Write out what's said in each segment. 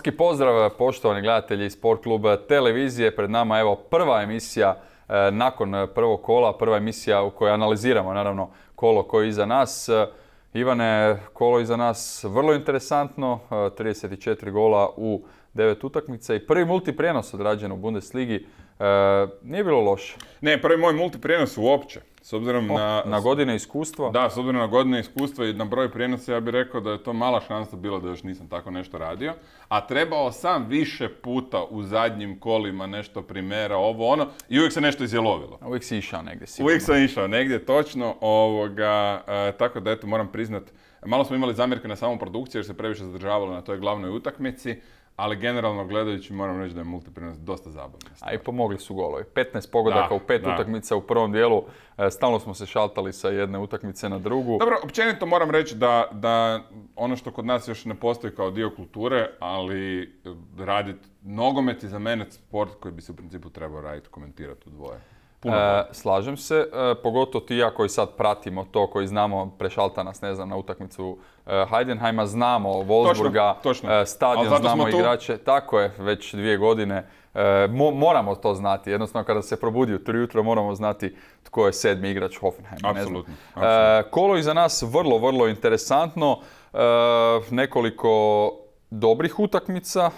Sportski pozdrav poštovani gledatelji Sport kluba televizije. Pred nama evo prva emisija e, nakon prvog kola, prva emisija u kojoj analiziramo naravno kolo koje je iza nas. E, Ivane, kolo iza nas vrlo interesantno, 34 e, gola u devet utakmica i prvi multiprijenos odrađen u Bundesligi. nije bilo loše. Ne, prvi moj multiprijenos uopće. S obzirom na... Na godine iskustva? Da, s obzirom na godine iskustva i na broj prijenosa ja bih rekao da je to mala šansa bila da još nisam tako nešto radio. A trebao sam više puta u zadnjim kolima nešto primjera, ovo ono, i uvijek se nešto izjelovilo. Uvijek si išao negdje sigurno. Uvijek sam išao negdje, točno. Ovoga, e, tako da eto, moram priznat, malo smo imali zamjerke na samu produkciju jer se previše zadržavalo na toj glavnoj utakmici ali generalno gledajući moram reći da je multiprinos dosta zabavno. A i pomogli su golovi. 15 pogodaka u pet utakmica u prvom dijelu. E, stalno smo se šaltali sa jedne utakmice na drugu. Dobro, općenito moram reći da, da ono što kod nas još ne postoji kao dio kulture, ali raditi nogomet i za mene sport koji bi se u principu trebao raditi, komentirati u dvoje. E, slažem se, e, pogotovo ti ja koji sad pratimo to, koji znamo, prešalta nas, ne znam, na utakmicu e, Heidenheima, znamo Wolfsburga, točno, stadion, znamo igrače, tako je, već dvije godine. moramo to znati, jednostavno kada se probudi u tri jutro moramo znati tko je sedmi igrač Hoffenheima. Apsolutno. Kolo iza nas vrlo, vrlo interesantno, nekoliko dobrih utakmica,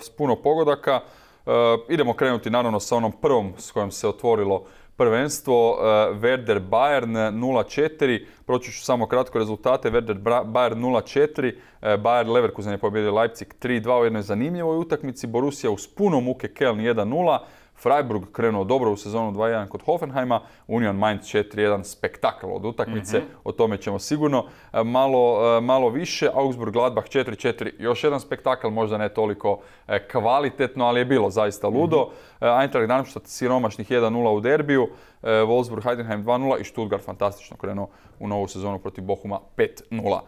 s puno pogodaka. Uh, idemo krenuti naravno sa onom prvom s kojom se otvorilo prvenstvo. Uh, Werder Bayern 0-4. Proći ću samo kratko rezultate. Werder Bayern 0-4. Uh, Bayern Leverkusen je pobjedio Leipzig 3-2 u jednoj zanimljivoj utakmici. Borussia uz puno muke Keln 1-0. Freiburg krenuo dobro u sezonu 2-1 kod Hoffenheima, Union Mainz 4-1 spektakl od utakmice, mhm. o tome ćemo sigurno e, malo, e, malo više. Augsburg Gladbach 4-4, još jedan spektakl, možda ne toliko e, kvalitetno, ali je bilo zaista ludo. Mm-hmm. Eintracht Darmstadt siromašnih 1-0 u derbiju, Wolfsburg Heidenheim 2-0 i Stuttgart fantastično krenuo u novu sezonu protiv Bohuma 5-0.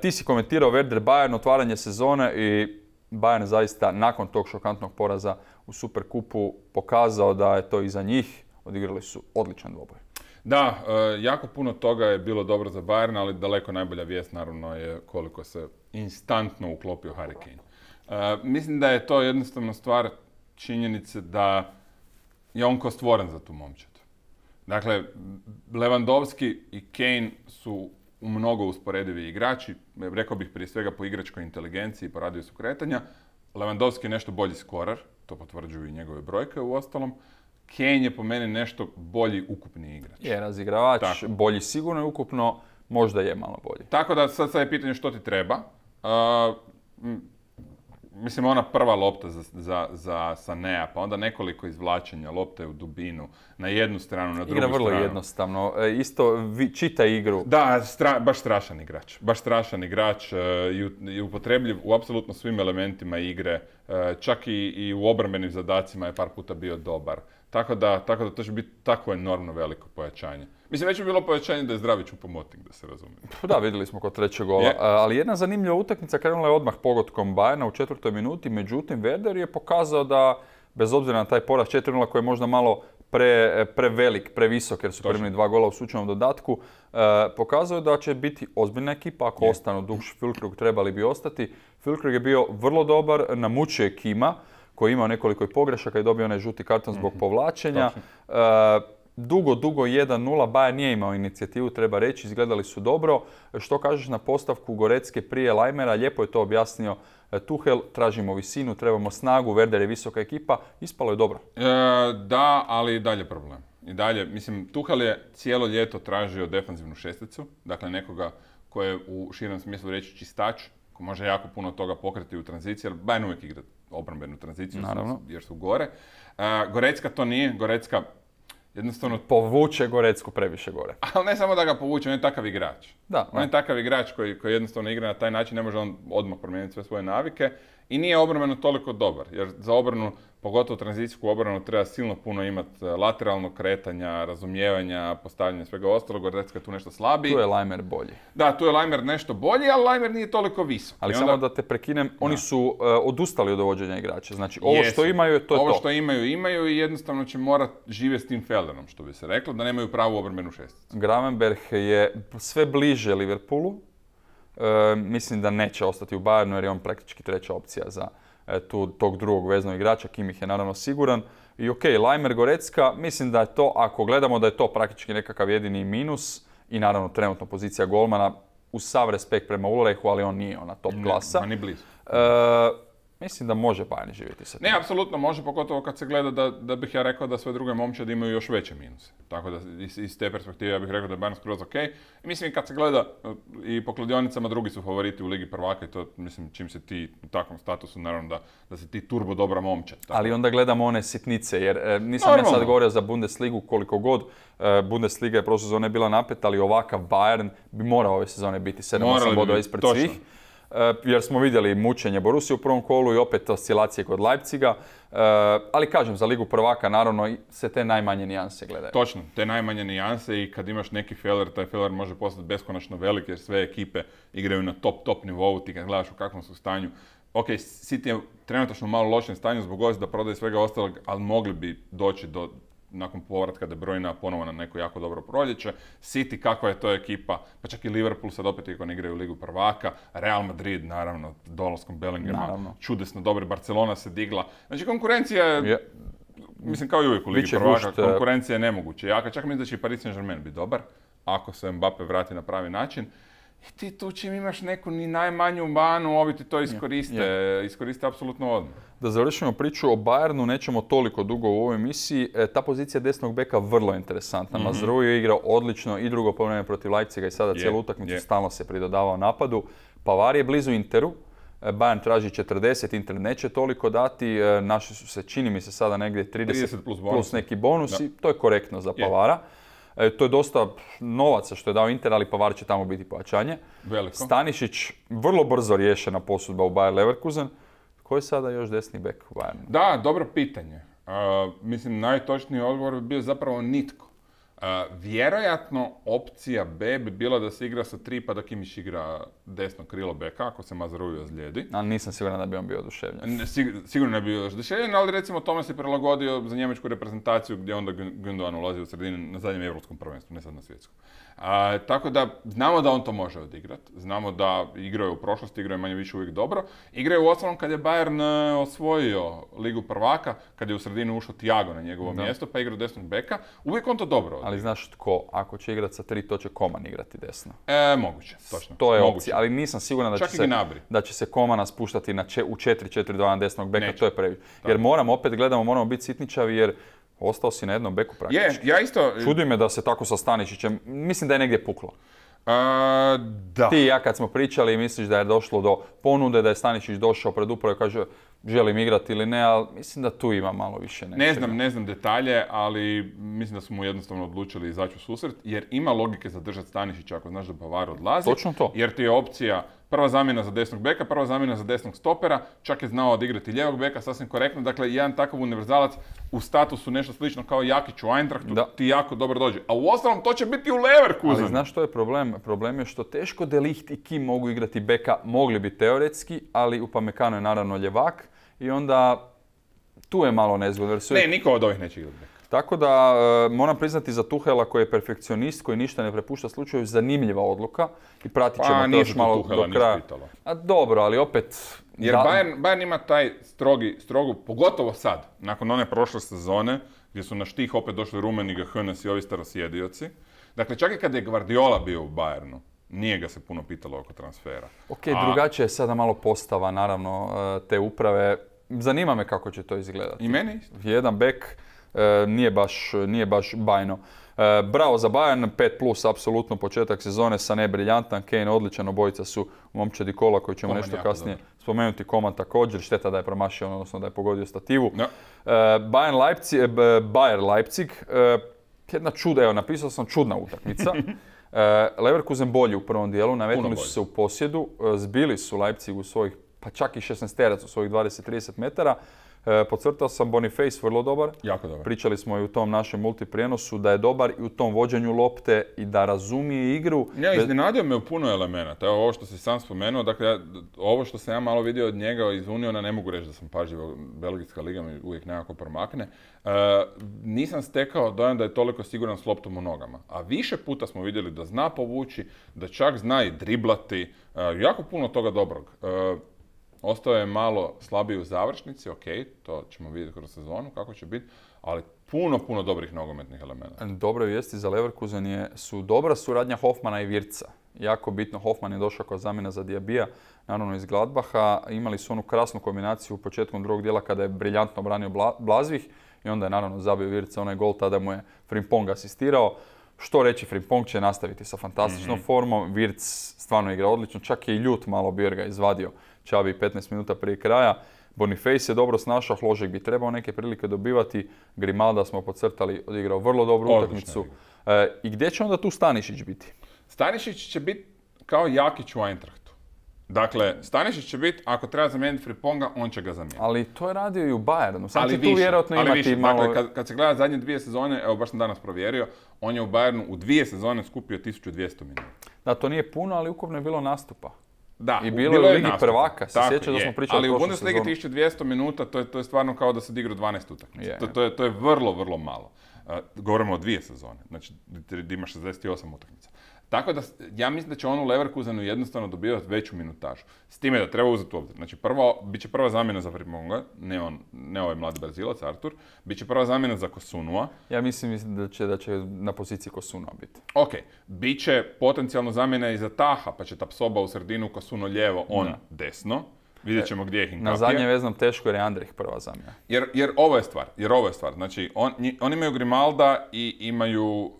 Ti si komentirao Werder Bayern, otvaranje sezone i Bayern zaista nakon tog šokantnog poraza u Superkupu pokazao da je to i za njih. Odigrali su odličan dvoboj. Da, e, jako puno toga je bilo dobro za Bayern, ali daleko najbolja vijest naravno je koliko se instantno uklopio Harry Kane. E, mislim da je to jednostavno stvar činjenice da je on ko stvoren za tu momčad. Dakle, Lewandowski i Kane su u mnogo usporedivi igrači, rekao bih prije svega po igračkoj inteligenciji, po radiju kretanja. Lewandowski je nešto bolji skorar, to potvrđuju i njegove brojke u ostalom. Kane je po meni nešto bolji ukupni igrač. Je razigravač, bolji sigurno ukupno, možda je malo bolji. Tako da sad, sad je pitanje što ti treba. Uh, mislim, ona prva lopta za, za, za Sanea, pa onda nekoliko izvlačenja lopte u dubinu, na jednu stranu, na drugu Igra vrlo jednostavno. E, isto čita igru. Da, baš strašan igrač. Baš strašan igrač e, i, upotrebljiv u apsolutno svim elementima igre. E, čak i, i u obrambenim zadacima je par puta bio dobar. Tako da, tako da to će biti tako enormno veliko pojačanje. Mislim, već bi bilo pojačanje da je Zdravić u pomoting, da se razumije. Da, vidjeli smo kod trećeg gola. Ali jedna zanimljiva utakmica krenula je odmah pogotkom Bajana u četvrtoj minuti, međutim, Werder je pokazao da, bez obzira na taj poraz 4-0 koji je možda malo pre, prevelik, previsok jer su primili dva gola u sučanom dodatku, e, pokazao je da će biti ozbiljna ekipa ako ostanu Duš Filkrug trebali bi ostati. Filkrug je bio vrlo dobar, namučio je Kima koji je imao nekoliko i pogrešaka i dobio onaj žuti karton zbog mhm. povlačenja. E, dugo, dugo 1-0, Bayern nije imao inicijativu, treba reći, izgledali su dobro. Što kažeš na postavku Gorecke prije Lajmera, lijepo je to objasnio e, Tuhel, tražimo visinu, trebamo snagu, Werder je visoka ekipa, ispalo je dobro. E, da, ali i dalje problem. I dalje, mislim, Tuhel je cijelo ljeto tražio defanzivnu šesticu, dakle nekoga koji je u širem smislu reći čistač, ko može jako puno toga pokriti u tranziciji, jer Bayern uvijek igra obrambenu tranziciju, Naravno. jer su gore. E, Gorecka to nije, Gorecka jednostavno... Povuče Gorecku previše gore. Ali ne samo da ga povuče, on je takav igrač. Da. On je takav igrač koji, koji jednostavno igra na taj način, ne može on odmah promijeniti sve svoje navike i nije obrambeno toliko dobar, jer za obranu pogotovo tranzicijsku obranu treba silno puno imati e, lateralnog kretanja, razumijevanja, postavljanja svega ostalog, Gordecka je tu nešto slabiji. Tu je Lajmer bolji. Da, tu je Lajmer nešto bolji, ali Lajmer nije toliko visok. Ali samo da te prekinem, oni su uh, odustali od dovođenja igrača. Znači, ovo što imaju, to je ovo što imaju, imaju i jednostavno će morat živjeti s tim Felderom, što bi se reklo, da nemaju pravu obrambenu šesticu. Gravenberg je sve bliže Liverpoolu, E, mislim da neće ostati u Bayernu jer je on praktički treća opcija za e, tu, tog drugog veznog igrača. Kimih je naravno siguran. I ok, Lajmer Gorecka, mislim da je to, ako gledamo da je to praktički nekakav jedini minus i naravno trenutno pozicija golmana, uz sav respekt prema Ulehu, ali on nije ona top klasa. Ma ni blizu. E, mislim da može Bayern živjeti sa tim. Ne, apsolutno može, pogotovo kad se gleda da, da bih ja rekao da sve druge momčadi imaju još veće minuse. Tako da iz, iz te perspektive ja bih rekao da je Bayern skroz ok. I mislim kad se gleda e, i po kladionicama drugi su favoriti u Ligi prvaka i to mislim čim se ti u takvom statusu naravno da, da si ti turbo dobra momčad. Tako Ali onda gledamo one sitnice, jer e, nisam ja Normalno. sad govorio za Bundesligu koliko god. e, Bundesliga je prošle sezone bila napet, ali ovakav Bayern bi morao ove sezone biti 7-8 Morali bi bodova ispred točno. svih. E, Jer smo vidjeli mučenje Borussia u prvom kolu i opet oscilacije kod Leipziga. E, Ali kažem, za Ligu prvaka naravno se te najmanje nijanse gledaju. Točno, te najmanje nijanse i kad imaš neki feller, taj feller može postati beskonačno velik jer sve ekipe igraju na top, top nivou, ti kad gledaš u kakvom su stanju. Ok, City je trenutačno malo lošem stanju zbog da prodaje svega ostalog, ali mogli bi doći do nakon povratka De Bruyna ponovo na neko jako dobro proljeće. City, kakva je to ekipa, pa čak i Liverpool sad opet ne igraju Ligu prvaka, Real Madrid, naravno, dolaskom Bellingema, Naravno. čudesno dobro, Barcelona se digla. Znači, konkurencija je Je. Mislim, kao i uvijek u Ligi Biće prvaka, e, konkurencija je nemoguća. Ja čak mislim da će i Paris Saint-Germain biti dobar, ako se Mbappe vrati na pravi način. I ti tu čim imaš neku ni najmanju manu, ovi ti to iskoriste, iskoriste apsolutno odmah. Da završimo priču o Bayernu, nećemo toliko dugo u ovoj emisiji. E, ta pozicija desnog beka vrlo interesantna. Mazraoui je igrao odlično i drugo polovreme protiv Leipziga i sada Je, cijelu utakmicu stalno se pridodavao napadu. Pavar je blizu Interu. E, Bayern traži 40, Inter neće toliko dati. E, Naši su se, čini mi se sada negdje 30, 30 plus bonus. neki bonus i to je korektno za Pavara. E, to je dosta novaca što je dao Inter, ali Pavar će tamo biti pojačanje. Veliko. Stanišić, vrlo brzo riješena posudba u Bayer Leverkusen. Ko je sada još desni bek u Bayernu? Da, dobro pitanje. A, mislim, najtočniji odgovor bi bio zapravo nitko. Vjerojatno opcija B bi bila da se igra sa tri pa da Kimić igra desno krilo beka ako se Mazraoui ozlijedi. Ali nisam siguran da bi on bio oduševljen. Ne, sig- sigurno ne bi bio oduševljen, ali recimo tome se prilagodio za njemačku reprezentaciju gdje onda Gun- Gundogan ulazi u sredinu na zadnjem europskom prvenstvu, ne sad na svjetskom. A, tako da znamo da on to može odigrat, znamo da igrao je u prošlosti, igrao je manje više uvijek dobro. Igrao je u ostalom kad je Bayern e, osvojio Ligu prvaka, kad je u sredinu ušao Tiago na njegovo mjesto, pa igrao desnog beka, uvijek on to dobro. Ali znaš tko, ako će igrati sa tri, to će Koman igrati desno. E, moguće, točno. To je moguće. opcija, ali nisam siguran da Čak će, se, da će se Komana spuštati na če, u 4-4-2 na desnog beka, Neće. to je previše. Jer moramo, opet gledamo, moramo biti sitničavi jer ostao si na jednom beku praktički. Je, ja isto... Čudi me da se tako sa Stanišićem, mislim da je negdje puklo. A, da. Ti i ja kad smo pričali misliš da je došlo do ponude, da je Stanišić došao pred upravo i kaže želim igrati ili ne, ali mislim da tu ima malo više nečega. Ne znam, ne znam detalje, ali mislim da smo mu jednostavno odlučili izaći u susret, jer ima logike zadržati Stanišića ako znaš da Bavar odlazi. Točno to. Jer ti je opcija prva zamjena za desnog beka, prva zamjena za desnog stopera, čak je znao odigrati lijevog beka, sasvim korektno. Dakle, jedan takav univerzalac u statusu nešto slično kao Jakić u Eintrachtu, Da. ti jako dobro dođe. A u ostalom to će biti u Leverkusenu. Ali znaš što je problem? Problem je što teško Delicht i Kim mogu igrati beka, mogli bi teoretski, ali Upamecano je naravno ljevak i onda tu je malo nezgodno. jer Ne, niko od ovih neće igrati. Tako da e, moram priznati za Tuhela koji je perfekcionist, koji ništa ne prepušta slučaju, zanimljiva odluka i pratit ćemo Pa to još malo Tuhela do kraja. A dobro, ali opet... Jer da- Bayern, Bayern ima taj strogi, strogu, pogotovo sad, nakon one prošle sezone, gdje su na štih opet došli Rumeniga, Hönes i ovi starosjedioci. Dakle, čak i kad je Guardiola bio u Bayernu, nije ga se puno pitalo oko transfera. Ok, A- drugačije je sada malo postava, naravno, e, te uprave. Zanima me kako će to izgledati. I meni. Jedan bek e, nije, baš, nije baš bajno. E, bravo za Bayern, 5 plus, apsolutno početak sezone, Sané briljantan, Kane odličan, obojica su momčadi kola koji ćemo Koman nešto kasnije spomenuti, Koman također, šteta da je promašio, odnosno da je pogodio stativu. Bayern Leipzig, Bayer Leipzig, jedna čuda, evo napisao sam čudna utakmica. E, Leverkusen bolji u prvom dijelu, navetnuli su se u posjedu, e, zbili su Leipzig u svojih, pa čak i 16 terac u svojih 20-30 metara. E, podcrtao sam Boniface vrlo dobar. Jako dobar. Pričali smo i u tom našem multiprijenosu da je dobar i u tom vođenju lopte i da razumije igru. Ja, iznenadio me u puno elemenata. Evo ovo što si sam spomenuo, dakle, ovo što sam ja malo vidio od njega iz Uniona, ne mogu reći da sam pažljivo, Belgijska liga mi uvijek nekako promakne. E, nisam stekao dojam da je toliko siguran s loptom u nogama. A više puta smo vidjeli da zna povući, da čak zna i driblati, e, jako puno toga dobrog. Ostao je malo slabiji u završnici, ok, to ćemo vidjeti kroz sezonu kako će biti, ali puno, puno dobrih nogometnih elemenata. Dobre vijesti za Leverkusen je, su dobra suradnja Hoffmana i Virca. Jako bitno, Hoffman je došao kao zamjena za Diabija, naravno iz Gladbaha. Imali su onu krasnu kombinaciju u početku drugog dijela kada je briljantno branio Bla- Blazvih i onda je naravno zabio Virca onaj gol, tada mu je Frimpong asistirao. Što reći, Frimpong će nastaviti sa fantastičnom formom, Virc stvarno igra odlično, čak je i ljut malo bio ga izvadio Čabi 15 minuta prije kraja. Boniface je dobro snašao, Hložek bi trebao neke prilike dobivati, Grimalda smo podcrtali, odigrao vrlo dobru Odlična utakmicu. E, I gdje će onda tu Stanišić biti? Stanišić će biti kao Jakić u Eintrachtu. Dakle, Stanišić će biti, ako treba zamijeniti Friponga, on će ga zamijeniti. Ali to je radio i u Bayernu. Sad će tu više, vjerojatno ali imati više. malo... Dakle, kad, kad se gleda zadnje dvije sezone, evo baš sam danas provjerio, on je u Bayernu u dvije sezone skupio 1200 minuta. Da, to nije puno, ali ukupno je bilo nastupa. Da, I u- bilo je u Ligi prvaka, se Tako sjećaš da smo pričali Ali u Bundesligi sezonu. 1200 minuta, to je, to je stvarno kao da se odigrao 12 utakmica. To, to, je, to je vrlo, vrlo malo. Uh, govorimo o dvije sezone, znači da ima 68 utakmica. Tako da, ja mislim da će on u Leverkusenu jednostavno dobivati veću minutažu. S time da treba uzeti u obzir. Znači, prvo, bit će prva zamjena za Frimonga, ne, on, ne ovaj mladi Brazilac, Artur. Bit će prva zamjena za Kosunua. Ja mislim, mislim da će, da će na poziciji Kosuna biti. Ok, bit će potencijalno zamjena i za Taha, pa će Tapsoba u sredinu, Kosuno lijevo, on desno. Vidjet ćemo gdje je Hinkapije. Na zadnje veznom teško jer je Andrih prva zamjena. Jer, jer ovo je stvar, jer ovo je stvar. Znači, on, oni imaju Grimalda i imaju uh,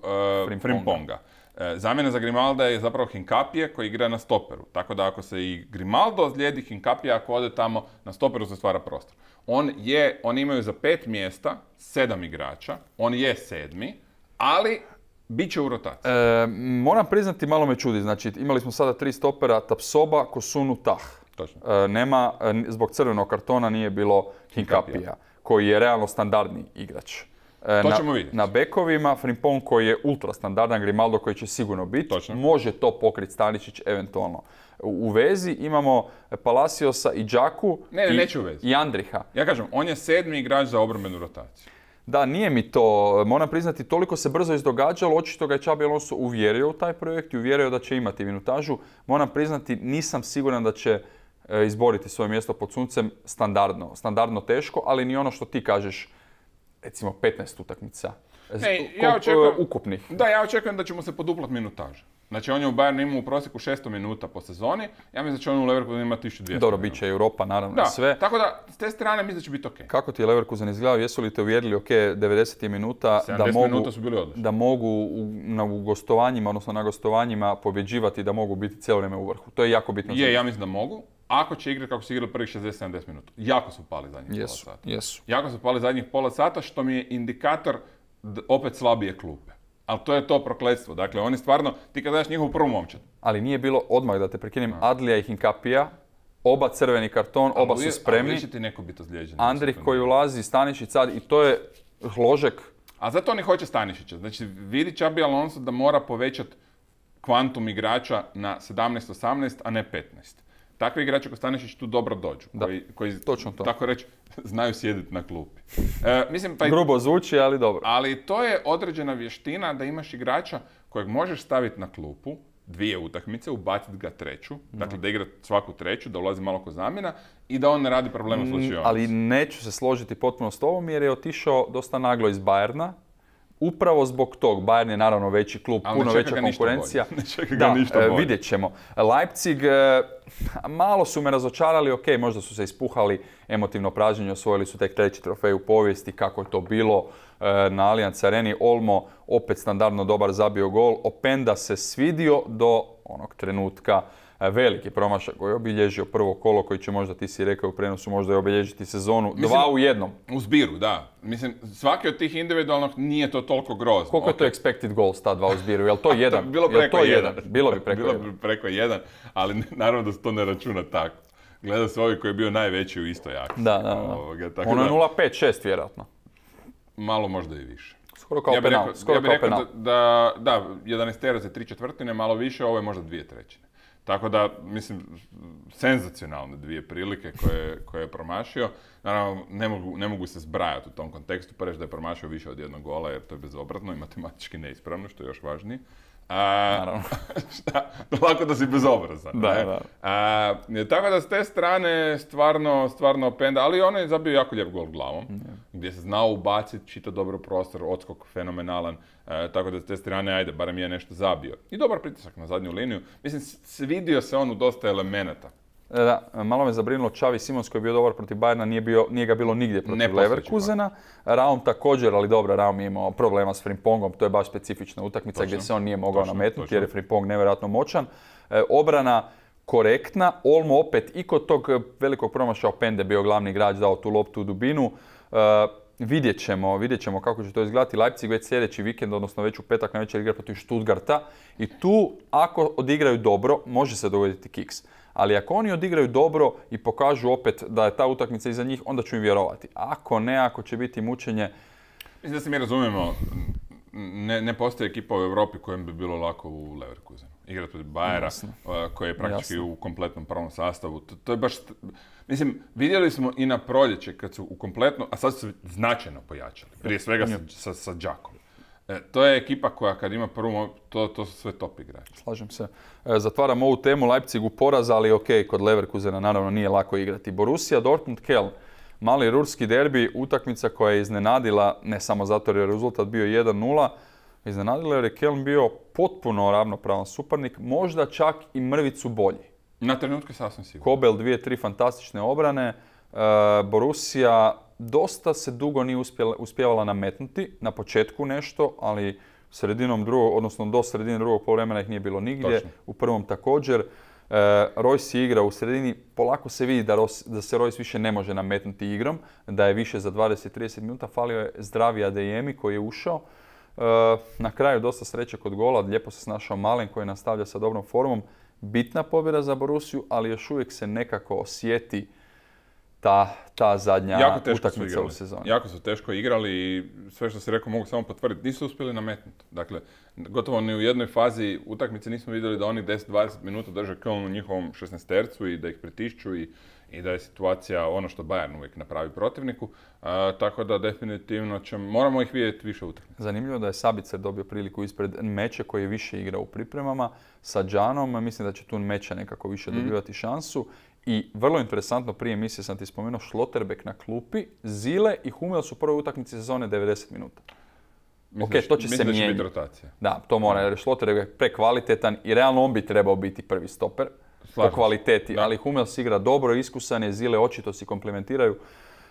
Frimponga. Frimponga. E, zamjena za Grimalda je zapravo Hinkapije koji igra na stoperu. Tako da ako se i Grimaldo ozlijedi, Hinkapije ako ode tamo, na stoperu se stvara prostor. On je, oni imaju za pet mjesta sedam igrača, on je sedmi, ali bit će u rotaciji. E, moram priznati, malo me čudi. Znači, imali smo sada tri stopera, Tapsoba, Kosunu, Tah. Točno. E, nema, e, zbog crvenog kartona nije bilo Hinkapija, koji je realno standardni igrač. E, To na, ćemo vidjeti. Na bekovima Frimpong koji je ultra standardan, Grimaldo koji će sigurno biti. Točno. Može to pokriti Staničić eventualno. U, u vezi imamo Palaciosa i Đaku Ne, ne, i, neće u vezi. i Andriha. Ja kažem, on je sedmi igrač za obrambenu rotaciju. Da, nije mi to, moram priznati, toliko se brzo izdogađalo, očito ga je Čabi Alonso uvjerio u taj projekt i uvjerio da će imati minutažu. Moram priznati, nisam siguran da će e, izboriti svoje mjesto pod suncem standardno. Standardno teško, ali ni ono što ti kažeš, recimo 15 utakmica. Ne, ja očekujem, ukupnih. Da, ja očekujem da će mu se poduplat minutaža. Znači on je u Bayernu imao u prosjeku 600 minuta po sezoni, ja mislim da će on u Leverkusenu imati 1200 Dobro, bit će Europa, naravno, Da, i sve. tako da s te strane mislim da će biti ok. Kako ti je Leverkusen izgledao? Jesu li te uvjerili, ok, 90 minuta, da 70 mogu, minuta su bili odlični. da mogu u, na, u gostovanjima, odnosno na gostovanjima pobjeđivati, da mogu biti cijelo vrijeme u vrhu. To je jako bitno. Je, ja mislim da mogu. Ako će igrati kako su igrali prvih 60-70 minuta. Jako su pali zadnjih Jesu, pola sata. jesu. Jako su pali zadnjih pola sata, što mi je indikator opet slabije klupe. Ali to je to prokletstvo. Dakle, oni stvarno, ti kad daš njihovu prvu momčad, Ali nije bilo odmah da te prekinem Adlija i Hinkapija, oba crveni karton, oba su spremni. Ali ti neko biti ozlijeđen. Andrih koji ulazi, Stanišić sad i to je Hložek. A zato oni hoće Stanišića. Znači, vidi Čabi Alonso da mora povećati kvantum igrača na 17-18, a ne 15. Takvi igrači kao Stanišić tu dobro dođu. Da, koji, koji, točno to. Tako reći, znaju sjediti na klupi. E, mislim, pa i- Grubo zvuči, ali dobro. ali to je određena vještina da imaš igrača kojeg možeš staviti na klupu, dvije utakmice, ubaciti ga treću, dakle da igra svaku treću, da ulazi malo ko zamjena i da on ne radi problema s Mm, Ali neću se složiti potpuno s tobom jer je otišao dosta naglo iz Bayerna. Upravo zbog tog, Bayern je naravno veći klub, Ali puno veća konkurencija. Ne čeka ga da, ništa e, bolje. vidjet ćemo. Leipzig, e, malo su me razočarali, ok, možda su se ispuhali emotivno pražnjenje, osvojili su tek treći trofej u povijesti, kako je to bilo e, na Allianz Areni. Olmo opet standardno dobar zabio gol, Openda se svidio do onog trenutka veliki promašak koji je obilježio prvo kolo koji će možda, ti si rekao u prenosu, možda i obilježiti sezonu. Dva u jednom. U zbiru, da. Mislim, svaki od tih individualnog nije to toliko grozno. Koliko je to expected goals ta dva u zbiru? Jel to jedan? Bilo preko to jedan. Bilo bi preko Bilo jedan. bi preko jedan, ali naravno da se to ne računa tako. Gleda se ovaj koji je bio najveći u istoj akciji. Da, da, da. Ovoga, tako Ono je da, 0-5-6 vjerojatno. malo možda i više. Skoro kao ja bih penal. rekao, skoro ja bi kao rekao penal. da, da, da 11 tera za 3 četvrtine, malo više, ovo je možda dvije trećine. Tako da, mislim, senzacionalne dvije prilike koje, koje je promašio. Naravno, ne mogu, ne mogu se zbrajati u tom kontekstu, pa da je promašio više od jednog gola, jer to je bezobrazno i matematički neispravno, što je još važnije. A, Naravno. šta, lako da si bezobrazan. Da, ne? da. A, tako da s te strane stvarno, stvarno penda, ali on je zabio jako lijep gol glavom, gdje se znao ubaciti, čita dobro prostor, odskok fenomenalan, e, tako da s te strane, ajde, barem je nešto zabio. I dobar pritisak na zadnju liniju. Mislim, svidio se on u dosta elemenata. E, Da, malo me zabrinulo Čavi Simons koji je bio dobar protiv Bayerna, nije, bio, nije ga bilo nigdje protiv Nepostojeći Leverkusena. Raum također, ali dobro, Raum je imao problema s Frimpongom, to je baš specifična utakmica gdje Točno. se on nije mogao Točno, nametnuti točno. jer je Frimpong nevjerojatno moćan. E, obrana korektna, Olmo opet i kod tog velikog promašaja Pende bio glavni igrač, dao tu loptu u dubinu. E, vidjet ćemo, vidjet ćemo kako će to izgledati. Leipzig već sljedeći vikend, odnosno već u petak na večer igra protiv Stuttgarta i tu ako odigraju dobro, može se dogoditi kiks. Ali ako oni odigraju dobro i pokažu opet da je ta utakmica iza njih, onda ću im vjerovati. Ako ne, ako će biti mučenje, Mislim da se mi razumijemo, ne, ne postoji ekipa u Europi kojem bi bilo lako u Leverkusenu. Igrati protiv uh, koji je praktički Jasno. u kompletnom prvom sastavu. To, to je baš, mislim, vidjeli smo i na proljeće kad su u kompletno, a sad su se značajno pojačali. Prije svega sa, sa, sa Đakom. E, to je ekipa koja kad ima prvu, to, to su sve top igrači. Slažem se. E, Zatvaram ovu temu Leipzigu poraz, ali ok, kod Leverkusena naravno nije lako igrati. Borussia Dortmund Kel, mali rurski derbi, utakmica koja je iznenadila, ne samo zato jer je rezultat bio 1-0, iznenadila jer je Keln bio potpuno ravnopravan suparnik, možda čak i mrvicu bolji. Na trenutke sasvim sigurno. Kobel, dvije, tri fantastične obrane. E, Borussia dosta se dugo nije uspjela, uspjevala nametnuti, na početku nešto, ali sredinom drugog, odnosno do sredine drugog poluvremena ih nije bilo nigdje. Točno. U prvom također. E, Royce igra u sredini, polako se vidi da, Ros- da se Royce više ne može nametnuti igrom, da je više za 20-30 minuta, falio je zdravi Adeyemi koji je ušao. E, na kraju dosta sreće kod gola, lijepo se snašao Malen koji nastavlja sa dobrom formom. Bitna pobjeda za Borusiju, ali još uvijek se nekako osjeti ta, ta zadnja jako utakmica u sezoni. Jako su teško igrali i sve što si rekao mogu samo potvrditi. Nisu uspjeli nametnuti. Dakle, gotovo ni u jednoj fazi utakmice nismo vidjeli da oni 10-20 minuta drže Köln u njihovom 16 i da ih pritišću i, i da je situacija ono što Bayern uvijek napravi protivniku. A, tako da definitivno ćemo, moramo ih vidjeti više utakmice. Zanimljivo da je Sabicer dobio priliku ispred Meće koji je više igrao u pripremama sa Džanom. Mislim da će tu Meća nekako više Mhm. dobivati šansu. I vrlo interesantno, prije emisije sam ti spomenuo, Šloterbek na klupi, Zile i Humel su u prvoj utakmici sezone 90 minuta. Mislim Ok, to će se mijenjati. rotacija. Da, to mora, jer je Šloterbek prekvalitetan i realno on bi trebao biti prvi stoper Slažem po kvaliteti, Da. ali Hummels igra dobro, iskusan je, Zile očito si komplementiraju.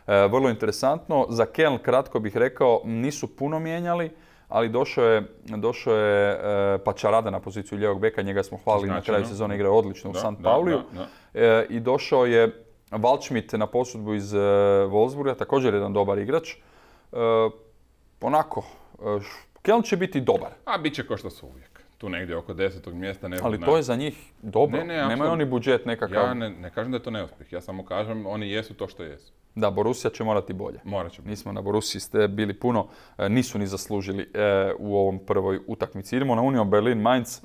E, vrlo interesantno. Za Keln, kratko bih rekao, nisu puno mijenjali, ali došao je, došao je e, Pačarada na poziciju lijevog beka, njega smo hvalili na Značajno. kraju sezone, igrao odlično u Da, St. da, Pauliju. da, da. E, I došao je Waldschmidt na posudbu iz e, Wolfsburga, također jedan dobar igrač. E, onako, Keln će biti dobar. A bit će ko što su uvijek. Tu negdje oko desetog mjesta ne Ali to je za njih dobro. Ne, ne, Nemaju oni budžet nekakav. Ja ne, ne kažem da je to neuspjeh, ja samo kažem oni jesu to što jesu. Da, Borussia će morati bolje. Morat će. Nismo na Borussiji ste bili puno, e, nisu ni zaslužili e, u ovom prvoj utakmici. Idemo na Union Berlin Mainz.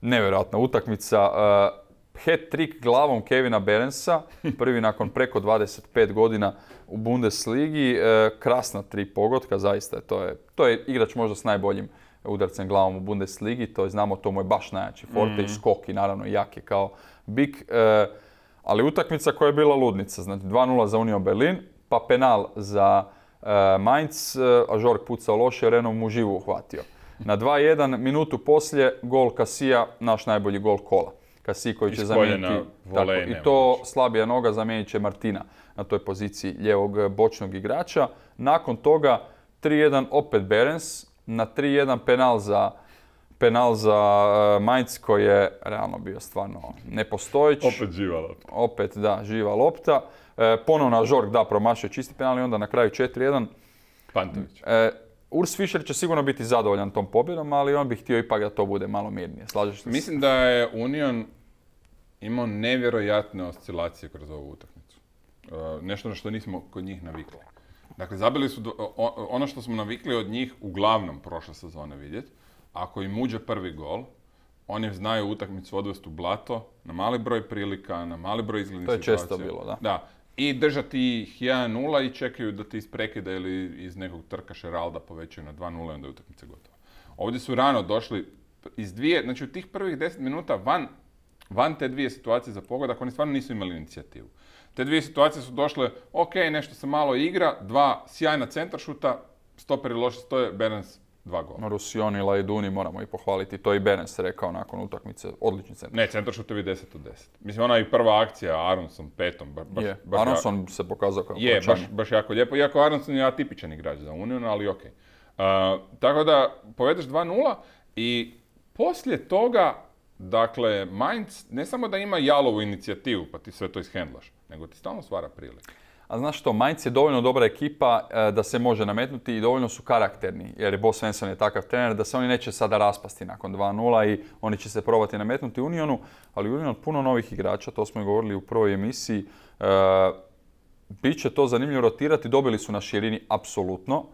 Nevjerojatna utakmica. E, hat-trick glavom Kevina Berensa, prvi nakon preko 25 godina u Bundesligi. Krasna tri pogotka, zaista je to je, to je igrač možda s najboljim udarcem glavom u Bundesligi, to je, znamo, to mu je baš najjači forte i skok i naravno jak je kao bik. E, ali utakmica koja je bila ludnica, znači 2-0 za Union Berlin, pa penal za e, Mainz, e, a Žorg pucao loše, Renault mu živu uhvatio. Na 2-1 minutu poslije gol Kasija, naš najbolji gol kola. Kasi koji će zamijeniti tako, i to slabija noga zamijenit će Martina na toj poziciji ljevog e, bočnog igrača. Nakon toga 3-1 opet Berens, na 3-1 penal za penal za e, Mainz koji je realno bio stvarno nepostojić. Opet živa lopta. Opet, da, živa lopta. E, ponovno Žorg, da, promašio čisti penal i onda na kraju 4-1. Pantović. E, Urs Fischer će sigurno biti zadovoljan tom pobjedom, ali on bi htio ipak da to bude malo mirnije. Slažeš se? Mislim da je Union imao nevjerojatne oscilacije kroz ovu utakmicu. Nešto na što nismo kod njih navikli. Dakle, zabili su do- ono što smo navikli od njih uglavnom prošle sezone vidjeti. Ako im uđe prvi gol, oni znaju utakmicu odvesti u blato, na mali broj prilika, na mali broj izglednih To je često situacija. bilo, da. Da. I držati ih 1-0 i čekaju da ti iz prekida ili iz nekog trka Šeralda povećaju na 2-0 i onda je utakmica gotova. Ovdje su rano došli iz dvije, znači u tih prvih 10 minuta van, van te dvije situacije za pogodak, oni stvarno nisu imali inicijativu. Te dvije situacije su došle, ok, nešto se malo igra, dva sjajna centaršuta, stoperi loše stoje, Berens dva gola. Rusioni i Lajduni moramo i pohvaliti, to je i Berens rekao nakon utakmice, odlični centar. Ne, centaršutovi 10 od 10. Mislim, ona i prva akcija Aronson petom, ba- baš, Je, baš Aronson se pokazao kao Je, baš, baš jako lijepo. Iako Aronson je atipičan igrač za Union, ali ok. tako da, povedeš 2-0 i poslije toga, dakle, Mainz ne samo da ima jalovu inicijativu, pa ti sve to ishendlaš, nego ti stalno stvara prilike. A znaš što, Mainz je dovoljno dobra ekipa e, da se može nametnuti i dovoljno su karakterni, jer je Bo Svensson je takav trener da se oni neće sada raspasti nakon 2-0 i oni će se probati nametnuti Unionu, ali Union puno novih igrača, to smo i govorili u prvoj emisiji. E, Biće to zanimljivo rotirati, dobili su na širini apsolutno.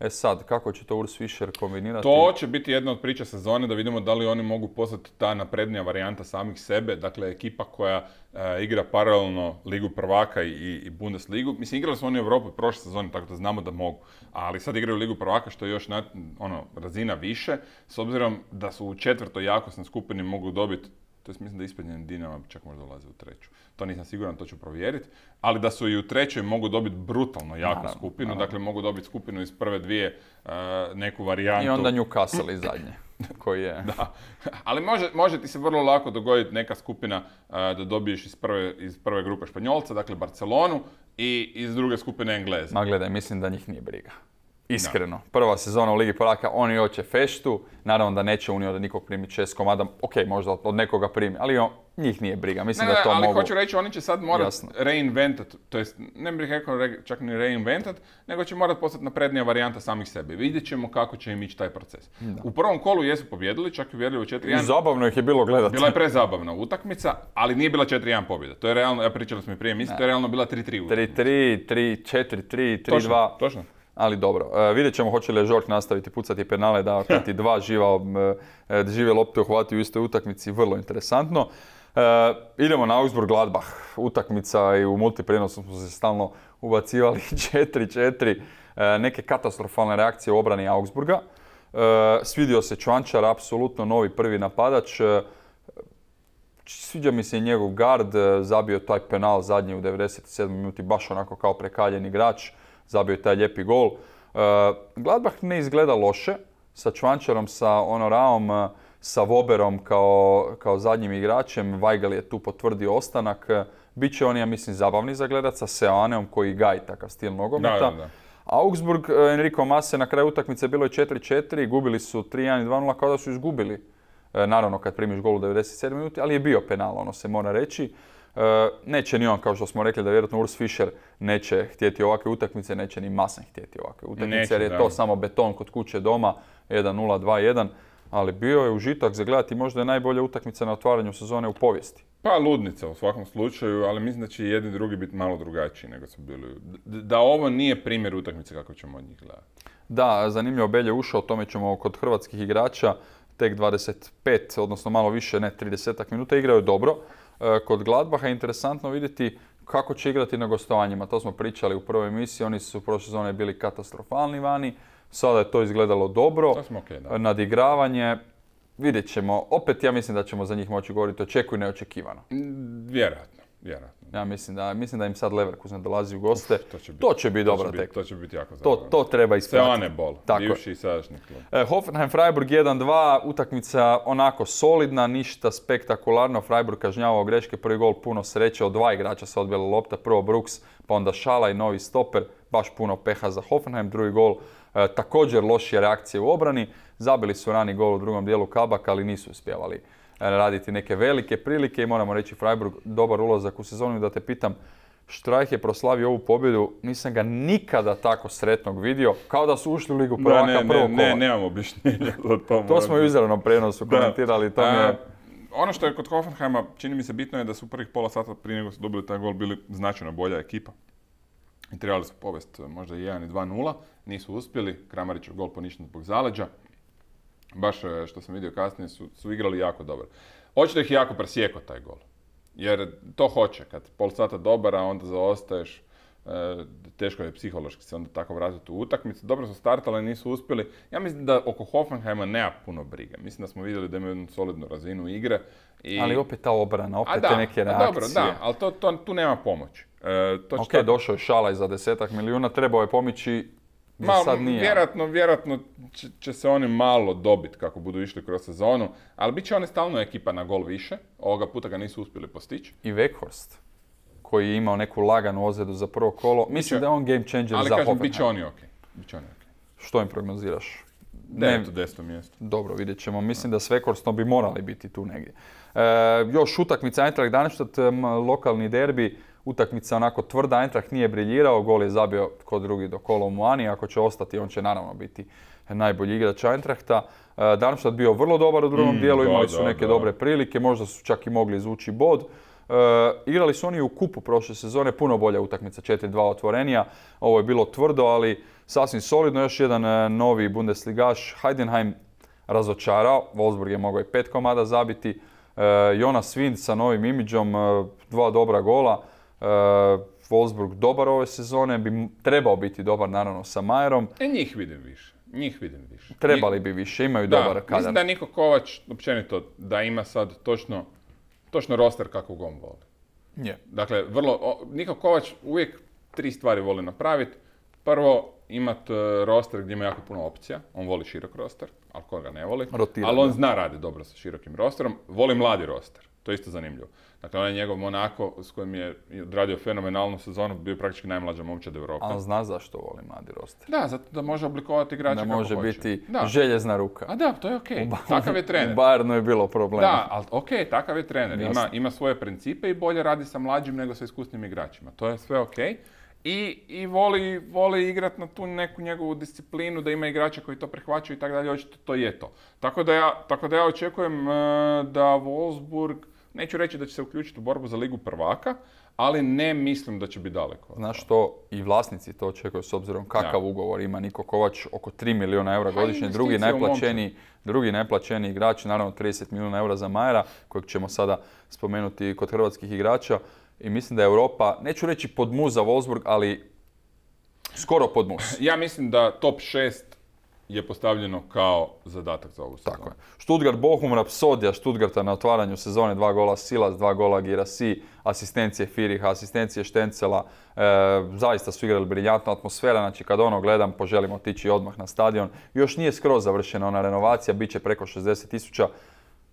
E sad, kako će to Urs Fischer kombinirati? To će biti jedna od priča sezone da vidimo da li oni mogu postati ta naprednija varijanta samih sebe, dakle ekipa koja e, igra paralelno Ligu prvaka i, i Bundesligu. Mislim, igrali su oni u Europu prošle sezone, tako da znamo da mogu, ali sad igraju Ligu prvaka što je još na, ono, razina više, s obzirom da su u četvrtoj jakosnoj skupini mogu dobiti to jest mislim da ispadnje Dinama čak možda ulaze u treću. To nisam siguran, to ću provjeriti. Ali da su i u trećoj mogu dobiti brutalno jaku Naravno, skupinu. naravno. Dakle, mogu dobiti skupinu iz prve dvije, e, neku varijantu. I onda Newcastle iz zadnje, koji je... Da. Ali može, može ti se vrlo lako dogoditi neka skupina e, da dobiješ iz prve, iz prve grupe Španjolca, dakle Barcelonu, i iz druge skupine Engleza. Ma gledaj, mislim da njih nije briga. Iskreno. Prva sezona u Ligi prvaka, oni hoće feštu. Naravno da neće Unio da nikog primi šest komada. Ok, možda od nekoga primi, ali on, njih nije briga. Mislim Ne, da to ali mogu... hoću reći, oni će sad morat reinventat, to jest, ne bih rekao re- čak ni reinventat, nego će morat postati naprednija varijanta samih sebe. Vidjet ćemo kako će im ići taj proces. U prvom kolu jesu pobjedili, čak i uvjerljivo 4-1. Zabavno ih je bilo gledati. Bila je prezabavna utakmica, ali nije bila 4-1 pobjeda. To je realno, ja pričali smo i prije misli, to je realno bila 3-3 utakmica. 3-3, 3-4-3, 3-2. Točno, točno. Ali dobro, e, vidjet ćemo hoće li Žork nastaviti pucati penale da kad ti dva živa, e, žive lopte uhvati u istoj utakmici, vrlo interesantno. E, idemo na Augsburg Gladbach, utakmica i u multiprenosu smo se stalno ubacivali 4-4, e, neke katastrofalne reakcije u obrani Augsburga. E, svidio se Čvančar, apsolutno novi prvi napadač. Sviđa mi se i njegov gard, zabio taj penal zadnji u 97. minuti, baš onako kao prekaljen igrač, zabio je taj lijepi gol. E, Gladbach ne izgleda loše, sa Čvančarom, sa Onoraom, e, sa Voberom kao, kao zadnjim igračem, Weigel je tu potvrdio ostanak. E, Biće oni, ja mislim, zabavni za gledat sa Seaneom koji gaji takav stil nogometa. Da, da, da. Augsburg, Enrico Mase, na kraju utakmice bilo je 4-4, gubili su 3-1 i 2-0 kao da su izgubili. Naravno kad primiš gol u 97 minuti, ali je bio penal, ono se mora reći. E, Neće ni on, kao što smo rekli, da vjerojatno Urs Fischer neće htjeti ovakve utakmice, neće ni Masen htjeti ovakve utakmice, Neće, jer je da. to samo beton kod kuće doma, 1-0, 2-1, ali bio je užitak za gledati, možda je najbolja utakmica na otvaranju sezone u povijesti. Pa ludnica u svakom slučaju, ali mislim da će i jedni drugi biti malo drugačiji nego su bili. Da ovo nije primjer utakmice kako ćemo od njih gledati. Da, zanimljivo, Belje ušao, o tome ćemo kod hrvatskih igrača, tek 25, odnosno malo više, ne 30 minuta, igrao je dobro. E, Kod Gladbaha je interesantno vidjeti kako će igrati na gostovanjima. To smo pričali u prvoj emisiji, oni su prošle sezone bili katastrofalni vani, sada je to izgledalo dobro. To smo okej, da. Nadigravanje, vidjet ćemo. Opet ja mislim da ćemo za njih moći govoriti očekuj neočekivano. Mm, Vjerojatno, vjerojatno. Ja mislim da, mislim da im sad Leverkusen dolazi u goste. To će biti, To će biti to dobra će biti- tek. To će biti jako To, zabavno. to treba ispratiti. Seoane Bol, Tako bivši i sadašnji klub. E, Hoffenheim Freiburg 1-2, utakmica onako solidna, ništa spektakularno. Freiburg kažnjavao greške, prvi gol puno sreće, od dva igrača se odbila lopta, prvo Brooks, pa onda Šala i novi stoper, baš puno peha za Hoffenheim, drugi gol e, također lošije reakcije u obrani. Zabili su rani gol u drugom dijelu Kabak, ali nisu uspjevali raditi neke velike prilike i moramo reći Freiburg dobar ulazak u sezonu da te pitam Štrajh je proslavio ovu pobjedu, nisam ga nikada tako sretnog vidio, kao da su ušli u Ligu prvaka ne, prvog ne, kola. ne, nemam objašnjenja to. Smo u izravnom prenosu komentirali, to mi je... ono što je kod Hoffenheima, čini mi se bitno je da su u prvih pola sata prije nego su dobili taj gol bili značajno bolja ekipa. I trebali su povesti možda 1 i 2-0, nisu uspjeli, Kramarićev gol poništen zbog zaleđa. Baš e, što sam vidio kasnije su, su igrali jako dobro. Očito ih jako presjeko taj gol. Jer to hoće, kad pol sata dobar, a onda zaostaješ, e, teško je psihološki se onda tako vratiti u utakmicu. Dobro su startali, nisu uspjeli. Ja mislim da oko Hoffenheima nema puno brige. Mislim da smo vidjeli da imaju jednu solidnu razinu igre. I... Ali opet ta obrana, opet te neke reakcije. Dobro, da, ali to, to, tu nema pomoći. E, to ok, došao je Šalaj za desetak milijuna, trebao je pomoći Ma, sad nije. Vjerojatno, vjerojatno će, se oni malo dobiti kako budu išli kroz sezonu, ali bit će oni stalno ekipa na gol više. Ovoga puta ga nisu uspjeli postići. I Weghorst, koji je imao neku laganu ozljedu za prvo kolo. Mislim da je on game changer ali za kažem, bit će oni ok. Biće oni Što im prognoziraš? Ne, to desto mjesto. Dobro, vidjet ćemo. Mislim da s Weghorst bi morali biti tu negdje. E, još utakmica Eintracht Darmstadt, lokalni derbi utakmica onako tvrda, Eintracht nije briljirao, gol je zabio kod drugi do kola u Moani, ako će ostati on će naravno biti najbolji igrač Eintrachta. E, Darmstadt bio vrlo dobar u drugom mm, dijelu, imali su neke dobre prilike, možda su čak i mogli izvući bod. E, igrali su oni u kupu prošle sezone, puno bolja utakmica, 4-2 otvorenija. Ovo je bilo tvrdo, ali sasvim solidno. Još jedan e, novi Bundesligaš, Heidenheim razočarao, Wolfsburg je mogao i pet komada zabiti. Jonas Wind sa novim imidžom, dva dobra gola. E, Wolfsburg dobar ove sezone, bi trebao biti dobar naravno sa Majerom. E njih vidim više. Njih vidim više. Trebali bi više, imaju da, dobar kadar. Mislim da Niko Kovač, općenito, da ima sad točno, točno roster kako on voli. Je. Dakle, vrlo, Niko Kovač uvijek tri stvari voli napraviti. Prvo, imat e, roster gdje ima jako puno opcija. On voli širok roster, ali koga ne voli. ali on zna radi dobro sa širokim rosterom. Voli mladi roster. To je isto zanimljivo. Dakle, on je njegov Monako s kojim je odradio fenomenalnu sezonu, bio praktički najmlađa momčad Europe. A on zna zašto voli mladi roster. Da, zato da može oblikovati igrača kako može biti željezna ruka. A da, to je okej. Takav je trener. U Bayernu je bilo problema. Da, ali okej, takav je trener. Ima, ima svoje principe i bolje radi sa mlađim nego sa iskusnim igračima. To je sve okej. I, i voli, voli igrat na tu neku njegovu disciplinu, da ima igrača koji to prihvaćaju i tako dalje, očito to je to. Tako da ja, tako da ja očekujem uh, da Wolfsburg Neću reći da će se uključiti u borbu za ligu prvaka, ali ne mislim da će biti daleko. Znaš što, i vlasnici to očekuju s obzirom kakav ugovor ima Niko Kovač, oko 3 milijuna eura pa godišnje, drugi najplaćeniji, drugi najplaćeniji igrač, naravno 30 milijuna eura za Majera, kojeg ćemo sada spomenuti kod hrvatskih igrača. I mislim da je Europa, neću reći pod mu za Wolfsburg, ali skoro pod mus. Ja mislim da top 6 je postavljeno kao zadatak za ovu sezonu. Tako je. Stuttgart Bochum, rapsodija Stuttgarta na otvaranju sezone, dva gola Silas, dva gola Girasi, asistencije Firih, asistencije Štencela, e, zaista su igrali briljantna atmosfera, znači kad ono gledam poželim otići odmah na stadion. Još nije skroz završena ona renovacija, bit će preko 60 tisuća.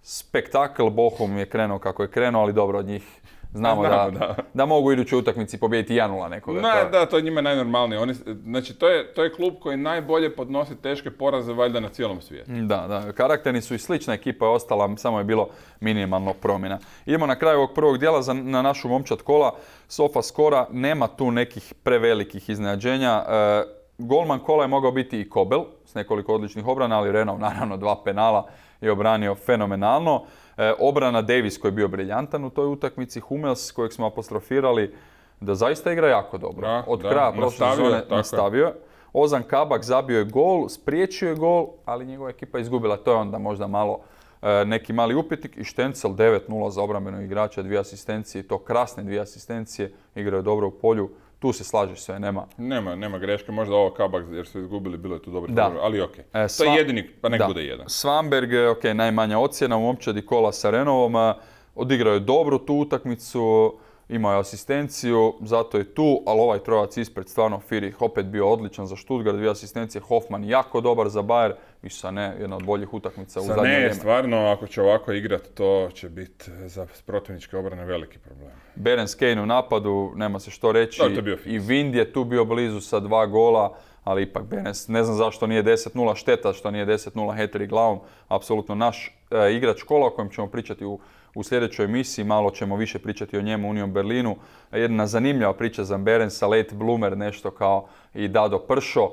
Spektakl Bochum je krenuo kako je krenuo, ali dobro od njih Znamo, da, da. da mogu idućoj utakmici pobijediti 1-0 nekoga. Ne, da, to je njima najnormalnije. Oni, znači, to je, to je klub koji najbolje podnosi teške poraze valjda na cijelom svijetu. Da, da. Karakterni su i slična ekipa je ostala, samo je bilo minimalno promjena. Idemo na kraju ovog prvog dijela za, na našu momčad kola. Sofa skora, nema tu nekih prevelikih iznenađenja. E, golman kola je mogao biti i Kobel s nekoliko odličnih obrana, ali Renov naravno dva penala je obranio fenomenalno. E, obrana Davis koji je bio briljantan u toj utakmici, Hummels kojeg smo apostrofirali da zaista igra jako dobro. Od kraja prošle sezone nastavio. Ozan Kabak zabio je gol, spriječio je gol, ali njegova ekipa izgubila. To je onda možda malo e, neki mali upitnik i Štencel 9-0 za obrambenog igrača, dvije asistencije, to krasne dvije asistencije, igrao je dobro u polju. Tu se slažeš sve, nema. Nema, nema greške, možda ovo kabak jer su izgubili, bilo je tu dobro, da. ali ok. E, to je jedini, pa nek bude jedan. Svamberg, ok, najmanja ocjena u momčadi kola sa Renovom, odigrao je dobru tu utakmicu, imao je asistenciju, zato je tu, ali ovaj trojac ispred stvarno Firih opet bio odličan za Stuttgart, dvije asistencije, Hoffman jako dobar za Bayer i ne, jedna od boljih utakmica u zadnje vrijeme. stvarno, ako će ovako igrati, to će biti za protivničke obrane veliki problem. Berens Kane u napadu, nema se što reći. I Vind je tu bio blizu sa dva gola, ali ipak Benes, ne znam zašto nije 10-0 šteta, što nije 10-0 hetri glavom, apsolutno naš e, igrač kola o kojem ćemo pričati u u sljedećoj emisiji malo ćemo više pričati o njemu u Union Berlinu. Jedna zanimljiva priča za Berensa, late bloomer, nešto kao i Dado Pršo.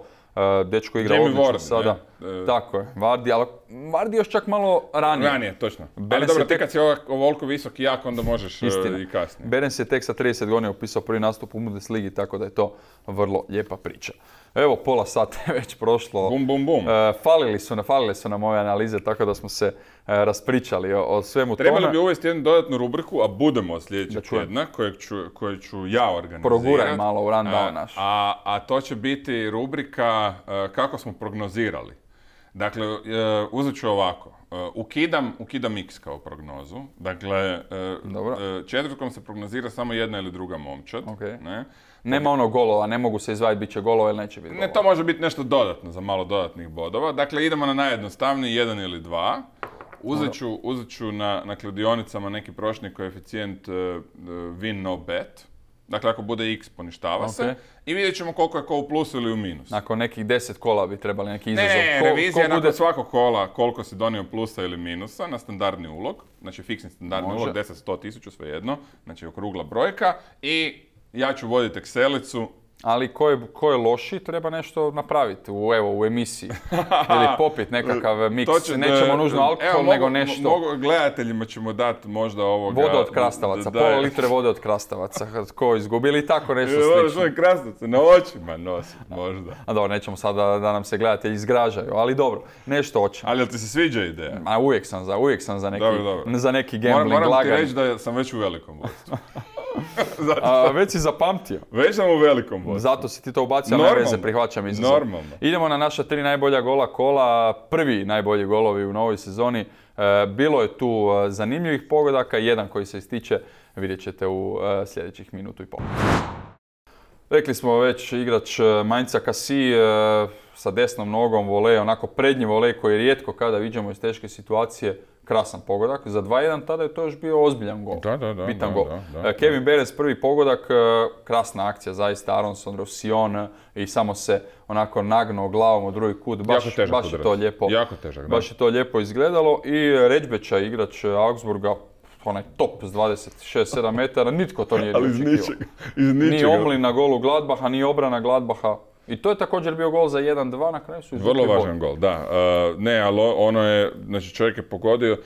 Dečko igra odlično sada. E. Tako je, Vardi, ali Vardi još čak malo ranije. Ranije, točno. Ali dobro, tek- kad si ovoliko visok i jak, onda možeš e, Istina. i kasnije. Berens je tek sa 30 godina upisao prvi nastup u Bundesligi, tako da je to vrlo lijepa priča. Evo, pola sata je već prošlo. Bum, bum, bum. E, falili su, na- falile su nam ove analize, tako da smo se e, raspričali o, o svemu Trebali tome. bi uvesti jednu dodatnu rubriku, a budemo sljedećeg tjedna, kojeg ću, kojeg ću ja organizirati. Proguraj malo u rundown A, naš. A, a to će biti rubrika e, kako smo prognozirali. Dakle, e, uzet ću ovako. E, ukidam, ukidam X kao prognozu. Dakle, e, Dobro. četvrtkom se prognozira samo jedna ili druga momčad. Ok. Ne? Nema ono golova, ne mogu se izvaditi, bit će golova ili neće biti Ne, golova. to može biti nešto dodatno za malo dodatnih bodova. Dakle, idemo na najjednostavniji, jedan ili dva. Uzet ću, uzet ću na, na kladionicama neki prošni koeficijent e, win no bet. Dakle, ako bude x, poništava se. I vidjet ćemo koliko je ko u plusu ili u minusu. Nakon nekih deset kola bi trebali neki izazov. Ne, Ko- revizija ko nakon bude- svakog kola koliko si donio plusa ili minusa na standardni ulog. Znači fiksni standardni Može. ulog, 10, 100 tisuća, svejedno. Znači okrugla brojka. I ja ću voditi Excelicu. Ali ko je, ko je loši, treba nešto napraviti u, evo, u emisiji. Ili popit nekakav miks. Će- Nećemo e, nužno alkohol, evo, mogu- nego nešto. mogu- gledateljima ćemo dati možda ovoga... Voda od krastavaca, da- pola litre vode od krastavaca. Ko izgubi ili tako nešto slično. one krastavce na očima nositi, možda. A dobro, nećemo sada da nam se gledatelji izgražaju, ali dobro, nešto hoćemo. Ali jel ti se sviđa ideja? A uvijek sam za, uvijek sam za neki, Dobro, dobro. za neki Moram, gambling moram ti lagani. reći da sam već u velikom A, već si zapamtio. već sam u velikom vodstvu. Zato si ti to ubacio, a ne Normalno. veze, prihvaćam izazov. Normalno. Idemo na naša tri najbolja gola kola, prvi najbolji golovi u novoj sezoni. E, bilo je tu e, zanimljivih pogodaka, jedan koji se ističe vidjet ćete u e, sljedećih minutu i pol. Rekli smo već igrač Mainza Kasi sa desnom nogom vole, onako prednji vole koji rijetko kada viđamo iz teške situacije, krasan pogodak. Za 2-1 tada je to još bio ozbiljan gol. Da, da, da, Bitan da, gol. da, da, E, Kevin Beres prvi pogodak, e, krasna akcija zaista, Aronson, Roussillon e, i samo se onako nagnuo glavom u drugi kut. Baš, Jako težak baš je to lijepo. Jako težak. Baš je to lijepo izgledalo i Ređbeća, igrač Augsburga, onaj top s 26-7 metara, nitko to nije Ali iz ničega. Iz Ni. Omlin na golu Gladbaha, ni obrana Gladbaha. I to je također bio gol za 1-2, na kraju su Vrlo važan gol, da. E, ne, ali ono je, znači čovjek je pogodio.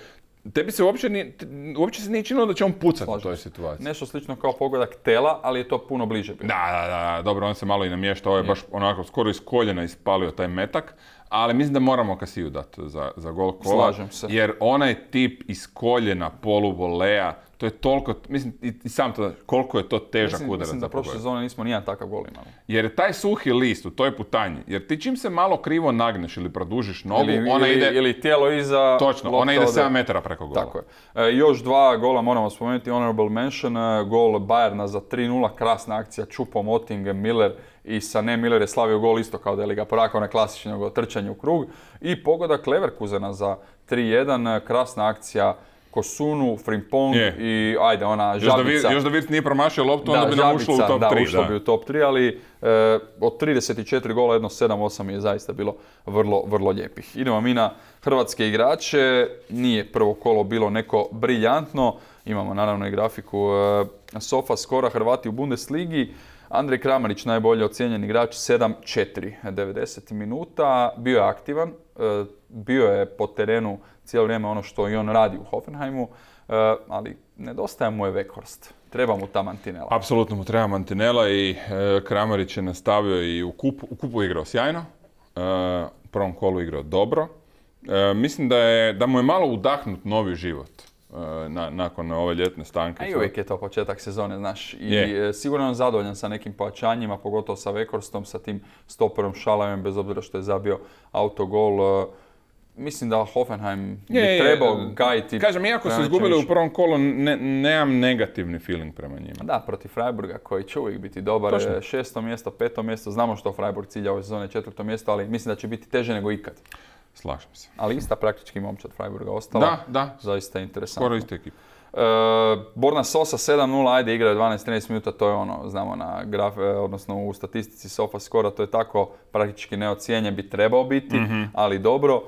Tebi se uopće, nije, uopće se nije činilo da će on pucati u toj situaciji. Nešto slično kao pogodak Tela, ali je to puno bliže bilo. Da, da, da, dobro, on se malo i namješta, ovo je baš onako skoro iz koljena ispalio taj metak, ali mislim da moramo Kasiju dati za, za gol kola. Slažem se. Jer onaj tip iz koljena poluvoleja, to je toliko, mislim i, sam to, koliko je to težak Mislim, udarac mislim da prošle sezone nismo nijedan takav gol imali. Jer je taj suhi list u toj putanji, jer ti čim se malo krivo nagneš ili produžiš nogu, Ili, ona ili, ide, ili tijelo iza... točno, ona ide ode. 7 metara preko gola. Tako je. E, još dva gola moramo spomenuti, honorable mention, e, gol Bayerna za 3-0, krasna akcija, Čupo, Moting, Miller i Sané Miller je slavio gol isto kao da je Liga prvaka, onaj klasičnog trčanja u krug. I pogodak Leverkusena za 3-1, e, krasna akcija Kosunu, Frimpong Je. i ajde ona da, žabica. još da Virt nije promašio loptu, onda bi nam ušlo u top da, 3. ušlo bi u top 3, ali e, od 34 gola jedno 7-8 je zaista bilo vrlo, vrlo lijepih. Idemo mi na hrvatske igrače, nije prvo kolo bilo neko briljantno, imamo naravno i grafiku e, Sofa skora Hrvati u Bundesligi, Andrej Kramarić najbolje ocijenjen igrač 7-4, 90 minuta, bio je aktivan, e, bio je po terenu cijelo vrijeme ono što i on radi u Hoffenheimu, e, ali nedostaje mu je Weghorst, treba mu ta mantinela. Apsolutno mu treba Mantinela i e, Kramarić je nastavio i u kupu, u kupu igrao sjajno. E, u prvom kolu igrao dobro. Mislim da, je, da mu je malo udahnut novi život na- nakon ove ljetne stanke. A i uvijek je to početak sezone, znaš. I sigurno je zadovoljan sa nekim pojačanjima, pogotovo sa Vekorstom, sa tim stoperom Šalavem, bez obzira što je zabio autogol. Mislim da Hoffenheim bi Je, je, trebao e, gajiti. Kažem, iako su izgubili u prvom kolu, ne, nemam negativni feeling prema njima. Da, protiv Freiburga koji će uvijek biti dobar. Točno. e, Šesto mjesto, peto mjesto. Znamo što Freiburg cilja ove sezone, četvrto mjesto, ali mislim da će biti teže nego ikad. Slažem se. Ali ista praktički momčad Freiburga ostala. Da, da, Zaista interesantno. skoro ista ekipa. E, Borna Sosa 7-0, ajde igraju 12-13 minuta, to je ono, znamo na graf, e, odnosno u statistici Sofa skora, to je tako praktički neocijenjen bi trebao biti, ali dobro.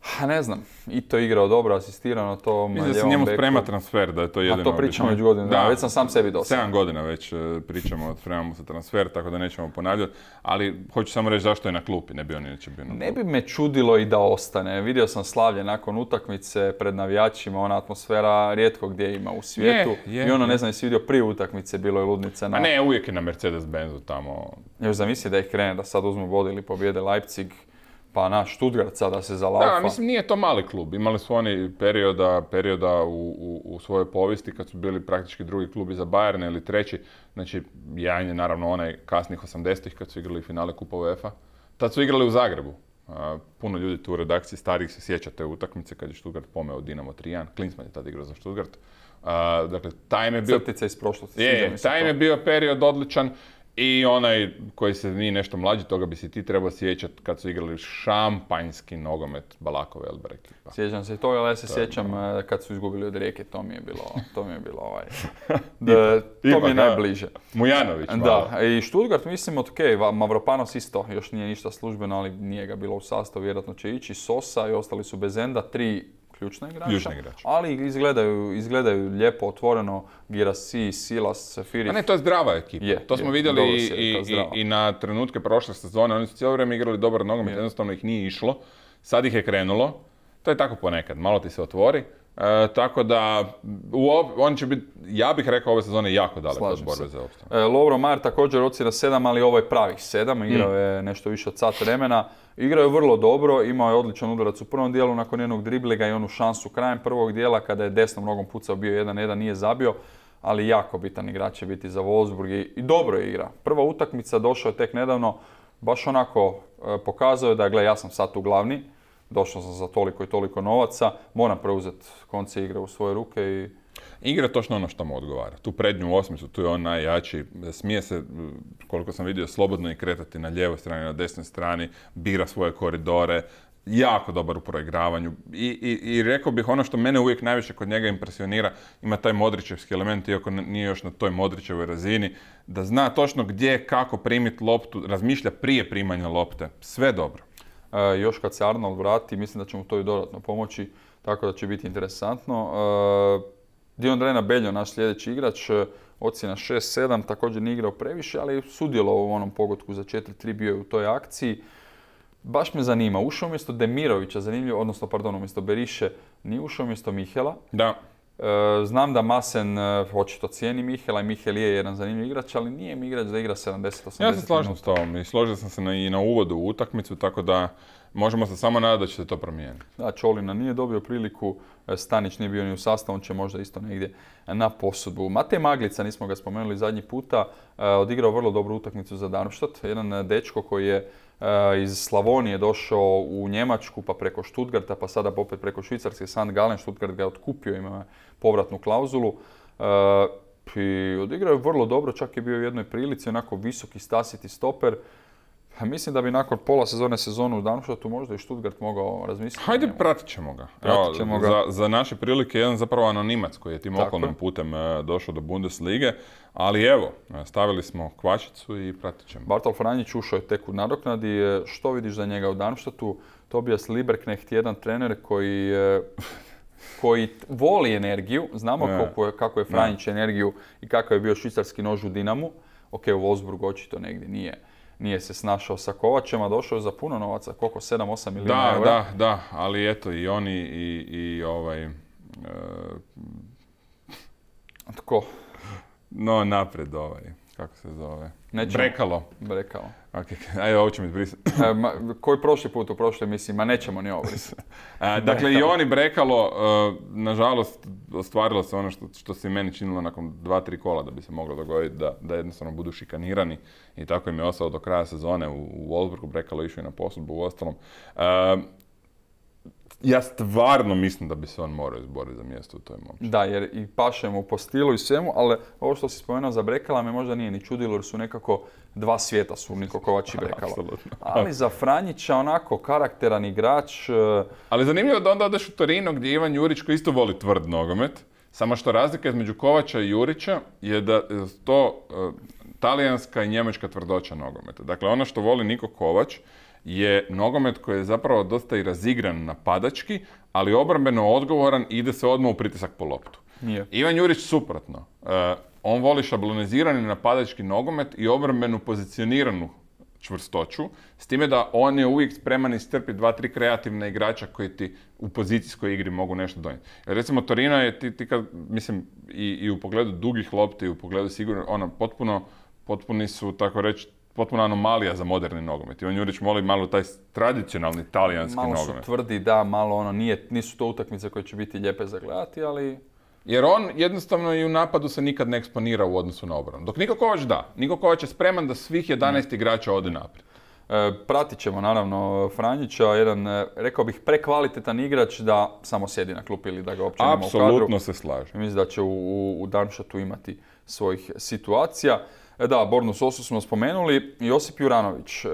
Ha, ne znam, i to je igrao dobro, asistirano to Mislim da se njemu sprema transfer, da je to jedino A to pričamo već godinu dana, već sam sam sebi dosta. Sedam godina već e, pričamo, spremamo se transfer, tako da nećemo ponavljati, ali hoću samo reći zašto je na klupi, ne bi on inače bio na Ne bi me čudilo i da ostane. Vidio sam slavlje nakon utakmice pred navijačima, ona atmosfera rijetko gdje ima u svijetu. I ono, ne znam, jesi vidio prije utakmice, bilo je ludnica na... A ne, uvijek je na Mercedes-Benzu tamo. Još zamisli da ih krene, da sad uzmu vodi ili pobjede Leipzig pa naš Stuttgart sada se zalaufa. Da, mislim nije to mali klub. Imali su oni perioda, perioda u, u, u svojoj povijesti kad su bili praktički drugi klubi za Bayern ili treći. Znači, jedan je naravno onaj kasnih 80-ih kad su igrali finale Kupa UEFA. Tad su igrali u Zagrebu. puno ljudi tu u redakciji starih se sjeća te utakmice kad je Stuttgart pomeo Dinamo 3-1. Klinsman je tad igrao za Stuttgart. dakle, taj je bio... Crtica iz prošlosti. Je, taj je bio period odličan. I onaj koji se nije nešto mlađi, toga bi se ti trebao sjećati kad su igrali šampanjski nogomet Balakove Elber ekipa. Sjećam se toga, ali ja se sjećam eh, kad su izgubili od rijeke, to mi je bilo, to mi je bilo ovaj, da, to mi je najbliže. Mujanović, Da, i Stuttgart mislim, ok, Mavropanos isto, još nije ništa službeno, ali nije ga bilo u sastavu, vjerojatno će ići, Sosa i ostali su bez enda, tri ključna igrača, ali izgledaju, izgledaju lijepo, otvoreno, Girasi, Silas, Safiri. A ne, to je zdrava ekipa. Je, to smo vidjeli i, i, na trenutke prošle sezone, oni su cijelo vrijeme igrali dobar nogomet, jednostavno ih nije išlo, sad ih je krenulo, to je tako ponekad, malo ti se otvori. E, tako da, u on će biti, ja bih rekao ove sezone jako daleko od borbe za opstanak. E, Lovro Mar također ocjena sedam, ali ovo je pravih sedam, igrao mm. je nešto više od sat vremena. Igrao je vrlo dobro, imao je odličan udarac u prvom dijelu nakon jednog dribliga i onu šansu krajem prvog dijela kada je desnom nogom pucao bio 1-1, nije zabio, ali jako bitan igrač će biti za Wolfsburg i, dobro je igra. Prva utakmica došao je tek nedavno, baš onako e, pokazao je da, gle, ja sam sad tu glavni, došao sam za toliko i toliko novaca, moram preuzeti konce igre u svoje ruke i Igra točno ono što mu odgovara. Tu prednju osmicu, tu je on najjači. Smije se, koliko sam vidio, slobodno i kretati na lijevoj strani, na desnoj strani, bira svoje koridore, jako dobar u proigravanju. I, i, I, rekao bih ono što mene uvijek najviše kod njega impresionira, ima taj modričevski element, iako nije još na toj modričevoj razini, da zna točno gdje, kako primiti loptu, razmišlja prije primanja lopte. Sve dobro. E, još kad se Arnold vrati, mislim da će mu to i dodatno pomoći, tako da će biti interesantno. E, Dion Drena Beljo, naš sljedeći igrač, e, ocjena 6-7, također nije igrao previše, ali sudjelovao u onom pogotku za 4-3, bio je u toj akciji. Baš me zanima, ušao umjesto Demirovića, zanimljivo, odnosno, pardon, umjesto Beriše, nije ušao umjesto Mihela. Da. E, znam da Masen e, očito cijeni Mihela i Mihel je jedan zanimljiv igrač, ali nije mi igrač da igra 70-80 Ja se slažem s tobom i složio sam se i na uvodu u utakmicu, tako da možemo se samo nadati da će se to promijeniti. Da, Čolina nije dobio priliku, e, Stanić nije bio ni u sastavu, on će možda isto negdje na posudbu. Matej Maglica, nismo ga spomenuli zadnji puta, odigrao vrlo dobru utakmicu za Darmstadt, jedan dečko koji je iz Slavonije došao u Njemačku pa preko Stuttgarta pa sada opet preko Švicarske. Sand Galen Stuttgart ga je otkupio, ima povratnu klauzulu. I odigrao je vrlo dobro, čak je bio u jednoj prilici, onako visoki stasiti stoper. Mislim da bi nakon pola sezone sezonu u Darmstadtu možda i Stuttgart mogao razmisliti. Hajde, pratit ćemo ga. Pratit ćemo ga. Za, za, naše prilike jedan zapravo anonimac koji je tim okolnim putem e, došao do Bundeslige. Ali evo, e, stavili smo kvačicu i pratit ćemo. Bartol Franjić ušao je tek u nadoknadi. E, što vidiš za njega u Darmstadtu? Tobias Liberknecht, jedan trener koji koji voli energiju, znamo kako je, kako je Franjić energiju i kakav je bio švicarski nož u Dinamu. Ok, u Wolfsburgu očito negdje nije nije se snašao sa Kovačem, a došao je za puno novaca, koliko, 7-8 milijuna eura? Da, da, ali eto i oni i, i ovaj... E, Tko? No, napred ovaj, kako se zove? Brekalo. Brekalo. Okay. Ajde, ovo ćemo izbrisati. e, koji prošli put u prošloj emisiji, ma nećemo ni ovo brisati. dakle, i oni Brekalo, uh, nažalost, ostvarilo se ono što, što se meni činilo nakon dva, tri kola da bi se moglo dogoditi da, da jednostavno budu šikanirani i tako im je ostalo do kraja sezone u, u Wolfsburgu, Brekalo išao i na posudbu u ostalom. Ja stvarno mislim da bi se on morao izboriti za mjesto u toj momči. Da, jer i paše mu po stilu i svemu, ali ovo što si spomenuo za Brekala me možda nije ni čudilo jer su nekako dva svijeta su Niko Kovač i Brekalo. ali za Franjića onako karakteran igrač. E, ali zanimljivo da onda odeš u Torino gdje Ivan Jurić koji isto voli tvrd nogomet. Samo što razlika između Kovača i Jurića je da to, e, talijanska i njemačka tvrdoća nogometa. Dakle, ono što voli Niko Kovač je nogomet koji je zapravo dosta i razigran napadački, ali obrambeno odgovoran i ide se odmah u pritisak po loptu. Nije. Ivan Jurić suprotno. E, on voli šablonizirani napadački nogomet i obrambenu pozicioniranu čvrstoću, s time da on je uvijek spreman istrpiti dva, tri kreativna igrača koji ti u pozicijskoj igri mogu nešto donijeti. Jer recimo Torino je, ti, ti kad, mislim, i, i u pogledu dugih lopti, i u pogledu sigurno, ono, potpuno, potpuni su, tako reći, potpuna anomalija za moderni nogomet. Ivan Jurić moli malo taj tradicionalni talijanski Malo su nogomet. tvrdi, da, malo ono, nije, nisu to utakmice koje će biti lijepe za gledati, ali Jer on jednostavno i u napadu se nikad ne eksponira u odnosu na obranu. Dok Niko Kovač da. Niko Kovač je spreman da svih 11 igrača ode naprijed. E, pratit ćemo naravno Franjića, jedan, e, rekao bih, prekvalitetan igrač da samo sjedi na klupi ili da ga uopće nema u kadru. Apsolutno se slažem. Mislim da će u, u, u Darmstadtu imati svojih situacija. E, da, Bornu Sosu smo spomenuli. Josip Juranović. E,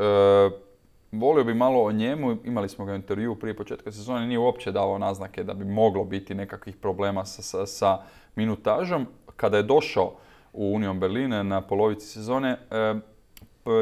volio bi malo o njemu, imali smo ga u intervju prije početka sezone, nije uopće davao naznake da bi moglo biti nekakvih problema sa, sa, sa minutažom. Kada je došao u Union Berlin na polovici sezone, e,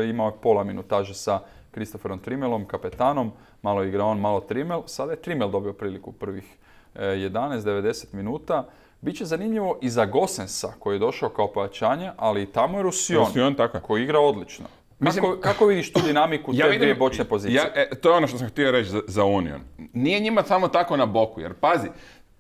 imao je pola minutaže sa Kristoferom Trimelom, kapetanom, malo je igrao on, malo Trimel. Sada je Trimel dobio priliku prvih e, 11-90 minuta. Biće zanimljivo i za Gosensa koji je došao kao pojačanje, ali i tamo je Rusion, Rusion, tako koji igra odlično. Mislim- kako, kako vidiš tu dinamiku te dvije bočne pozicije? Ja, e, to je ono što sam htio reći za, za Union. Nije njima samo tako na boku, jer pazi,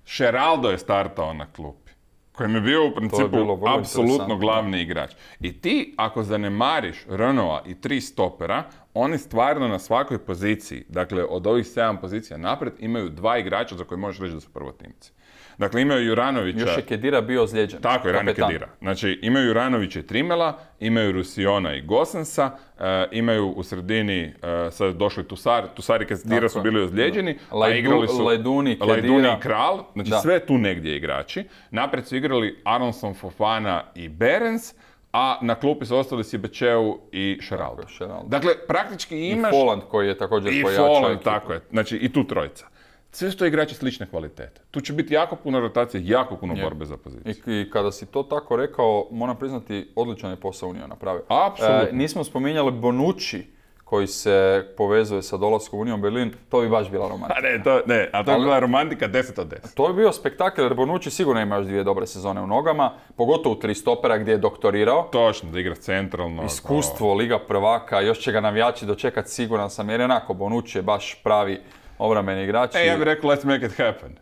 Šeraldo je startao na klupi. Kojem je bio u principu apsolutno glavni igrač. I ti, ako zanemariš Renaulta i tri stopera, oni stvarno na svakoj poziciji, dakle od ovih sedam pozicija napred, imaju dva igrača za koje možeš reći da su prvotimci. Dakle, imaju Juranovića... Još je Kedira bio ozlijeđen. Tako je, Rane kapetan. Kedira. Znači, imaju Juranovića i Trimela, imaju Rusiona i Gosensa, e, imaju u sredini, e, sad došli Tusar, Tusar i Kedira su bili ozlijeđeni, a igrali su Lajduni, Kedira. i Kral, znači Da. sve tu negdje igrači. Naprijed su igrali Aronson, Fofana i Berens, a na klupi su ostali Sibečeu i Šeraldo. Dakle, praktički I imaš... Folland koji je također I pojačao Folland, ekipu. tako je. Znači, i tu trojica. Sve su to igrači slične kvalitete. Tu će biti jako puno rotacije, jako puno Je. borbe za poziciju. I, kada si to tako rekao, moram priznati, odličan je posao Unija napravio. Apsolutno. E, nismo spominjali Bonucci, koji se povezuje sa dolaskom u Union Berlin, to bi baš bila romantika. A ne, to, ne, a to je Ali- bila romantika 10 od 10. To je bio spektakl, jer Bonucci sigurno ima još dvije dobre sezone u nogama, pogotovo u tri stopera gdje je doktorirao. Točno, da igra centralno. Iskustvo, Liga prvaka, još će ga navijači dočekat siguran sam, jer je onako Bonucci je baš pravi obrambeni igrač. E, ja bih rekao let's make it happen.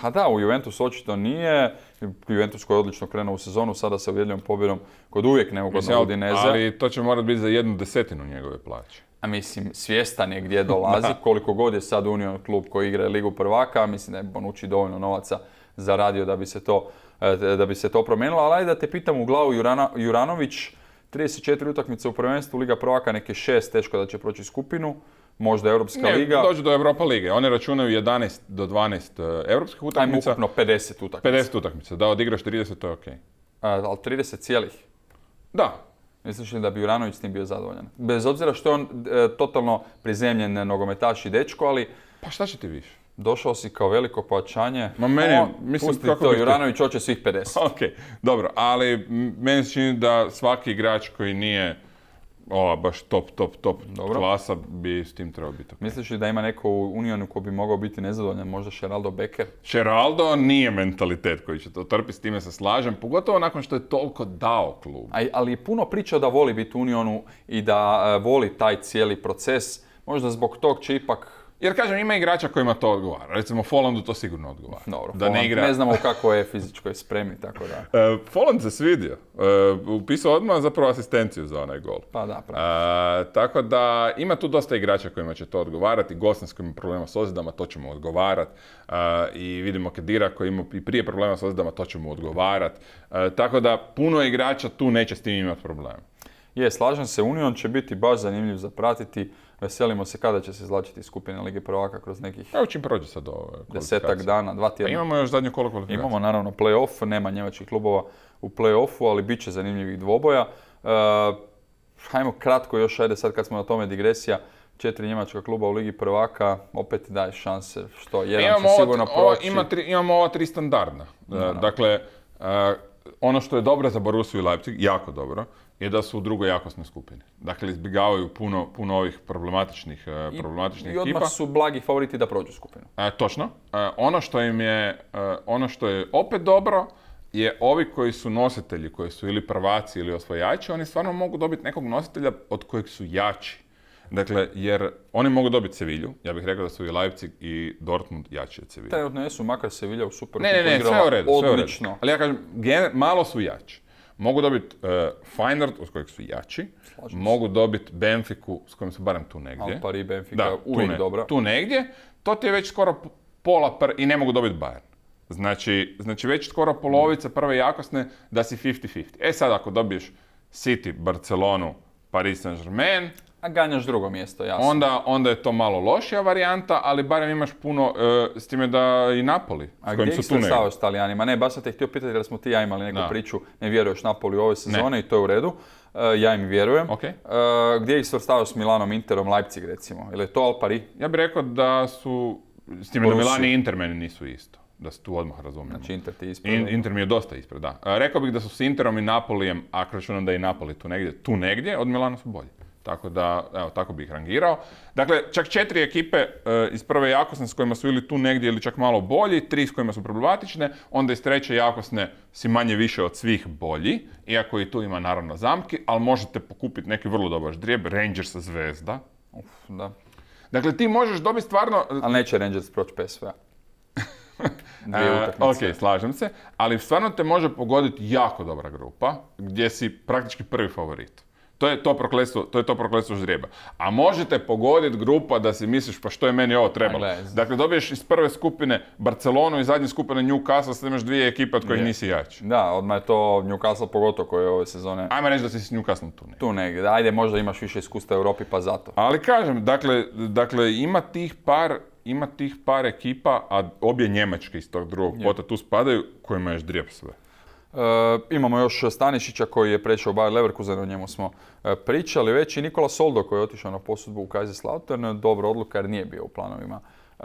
Pa da, u Juventus očito nije. Juventus koji je odlično krenuo u sezonu, sada se uvjerljivom pobjedom kod uvijek neugodno Mislim, ali- to će morati biti za jednu desetinu njegove plaće. A mislim, svjestan je gdje dolazi, koliko god je sad Union klub koji igra Ligu prvaka, mislim da je Bonucci dovoljno novaca zaradio da bi se to, e, da bi se to promijenilo. Ali ajde da te pitam u glavu Jurana, Juranović, 34 utakmice u prvenstvu, Liga prvaka neke šest, teško da će proći skupinu, možda Europska Ne, liga, dođu do Europa lige. One računaju 11 do 12 uh, europskih ajmo utakmica. ukupno 50 utakmica. 50 utakmica. Da odigraš 30, to je okej. A, ali 30 cijelih. Da. Misliš li da bi Juranović s tim bio zadovoljan? Bez obzira što je on e, totalno prizemljen nogometaš i dečko, ali Pa šta će ti više? došao si kao veliko pojačanje. Ma meni On, mislim, pusti kako to, Juranović hoće svih 50. Ok, dobro, ali meni se čini da svaki igrač koji nije ova baš top, top, top Dobro. klasa bi s tim trebao biti. ok. Misliš li da ima neko u Unionu ko bi mogao biti nezadovoljan? Možda Geraldo Becker? Geraldo nije mentalitet koji će to trpiti, s time se slažem, pogotovo nakon što je toliko dao klub. A, ali je puno pričao da voli biti u Unionu i da e, voli taj cijeli proces. Možda zbog tog će ipak... Jer kažem, ima igrača kojima to odgovara. Recimo, Follandu to sigurno odgovara. Dobro, da ne igra. ne znamo u kakvoj je fizičkoj spremi, tako da... E, Folland se svidio. E, upisao odmah zapravo asistenciju za onaj gol. Pa da, pravi. E, tako da ima tu dosta igrača kojima će to odgovarati. Gosens koji ima problema s ozljedama, to će mu odgovarati. I vidimo Kedira koji ima i prije problema s ozljedama, to će mu odgovarati. tako da puno igrača tu neće s tim imati problema. Je, slažem se, Union će biti baš zanimljiv za pratiti. Veselimo se kada će se izlačiti iz skupine Lige prvaka kroz nekih Evo čim prođe sad ovo. desetak dana, dva Pa tjedna. imamo još zadnju kolo kvalifikacije. Imamo naravno play-off, nema njemačkih klubova u play-offu, ali bit će zanimljivih dvoboja. E, hajmo kratko još, ajde sad kad smo na tome digresija, četiri njemačka kluba u Ligi prvaka, opet daje šanse, što jedan imamo, će sigurno ovo- proći. ima tri- imamo ova tri standardna. E, Dakle, e, ono što je dobro za Borussiju i Leipzig, jako dobro, je da su u drugoj jakosnoj skupini. Dakle, izbjegavaju puno, puno ovih problematičnih, e, problematičnih I odmah ekipa. su blagi favoriti da prođu skupinu. E, točno. E, ono što im je, e, ono što je opet dobro, je ovi koji su nositelji, koji su ili prvaci ili osvojači, oni stvarno mogu dobiti nekog nositelja od kojeg su jači. Dakle, jer oni mogu dobiti Sevilju, ja bih rekao da su i Leipzig i Dortmund jači od Sevilje. Trenutno jesu, makar se Vilja u super Ne, ne, ne, igrala sve u redu, sve u redu. odlično. Ali ja kažem, gener- malo su jači. Mogu dobiti uh, Feyenoord, uz kojeg su jači. Mogu dobiti Benfiku, s kojim su barem tu negdje. Al Paris, Benfica, Da, tu, uvijek ne- dobra. tu negdje. To ti je već skoro pola pr- i ne mogu dobiti Bayern. Znači, znači već skoro polovica prve jakosne da si 50-50. E sad ako dobiješ City, Barcelonu, Paris Saint-Germain, A ganjaš drugo mjesto, jasno. onda, onda je to malo lošija varijanta, ali barem imaš puno, e, s time da i Napoli, A s gdje kojim su tu negdje. svrstavaju s Talijanima? Ne, baš sam te htio pitati jer smo ti ja imali neku Da. priču, ne vjeruješ Napoli ove sezone i to je u redu. E, ja im vjerujem. Ok. E, gdje ih svrstavaju s Milanom, Interom, Leipzig recimo? Ili je to Al Paris? Ja bih rekao da su, s time da. Milan i Inter meni nisu isto. Da se tu odmah razumijemo. Znači Inter ti ispred. In- Inter mi je dosta ispred, da. A, rekao bih da su s Interom i Napolijem, ako računam da je i Napoli tu negdje, tu negdje, od Milana su bolji. Tako da, evo, tako bih ih rangirao. Dakle, čak četiri ekipe e, iz prve jakosne s kojima su ili tu negdje ili čak malo bolji, tri s kojima su problematične, onda iz treće jakosne si manje više od svih bolji, iako i tu ima naravno zamki, ali možete pokupiti neki vrlo dobar ždrijeb, Rangers zvezda. Uf, da. Dakle, ti možeš dobiti stvarno Ali neće Rangers proći PSV-a. Dvije E, ok, slažem se, ali stvarno te može pogoditi jako dobra grupa, gdje si praktički prvi favorit. To je to prokletstvo, to je to prokletstvo ždrijeba. A možete pogoditi grupa da si misliš pa što je meni ovo trebalo. Dakle, dobiješ iz prve skupine Barcelonu i zadnje skupine Newcastle, sad imaš dvije ekipe od kojih nisi jači. Da, odmah je to Newcastle pogotovo koji je ove sezone Ajmo reći da si s Newcastle tu negdje. tu negdje. Ajde, možda imaš više iskustva u Europi pa zato. Ali kažem, dakle, dakle ima tih par ima tih par ekipa, a obje njemačke iz tog drugog pota tu spadaju, kojima je ždrijeb sve. E, imamo još Stanišića koji je prešao Bayer Leverkusen, o njemu smo e, pričali već i Nikola Soldo koji je otišao na posudbu u Kaiserslautern, dobra odluka jer nije bio u planovima e,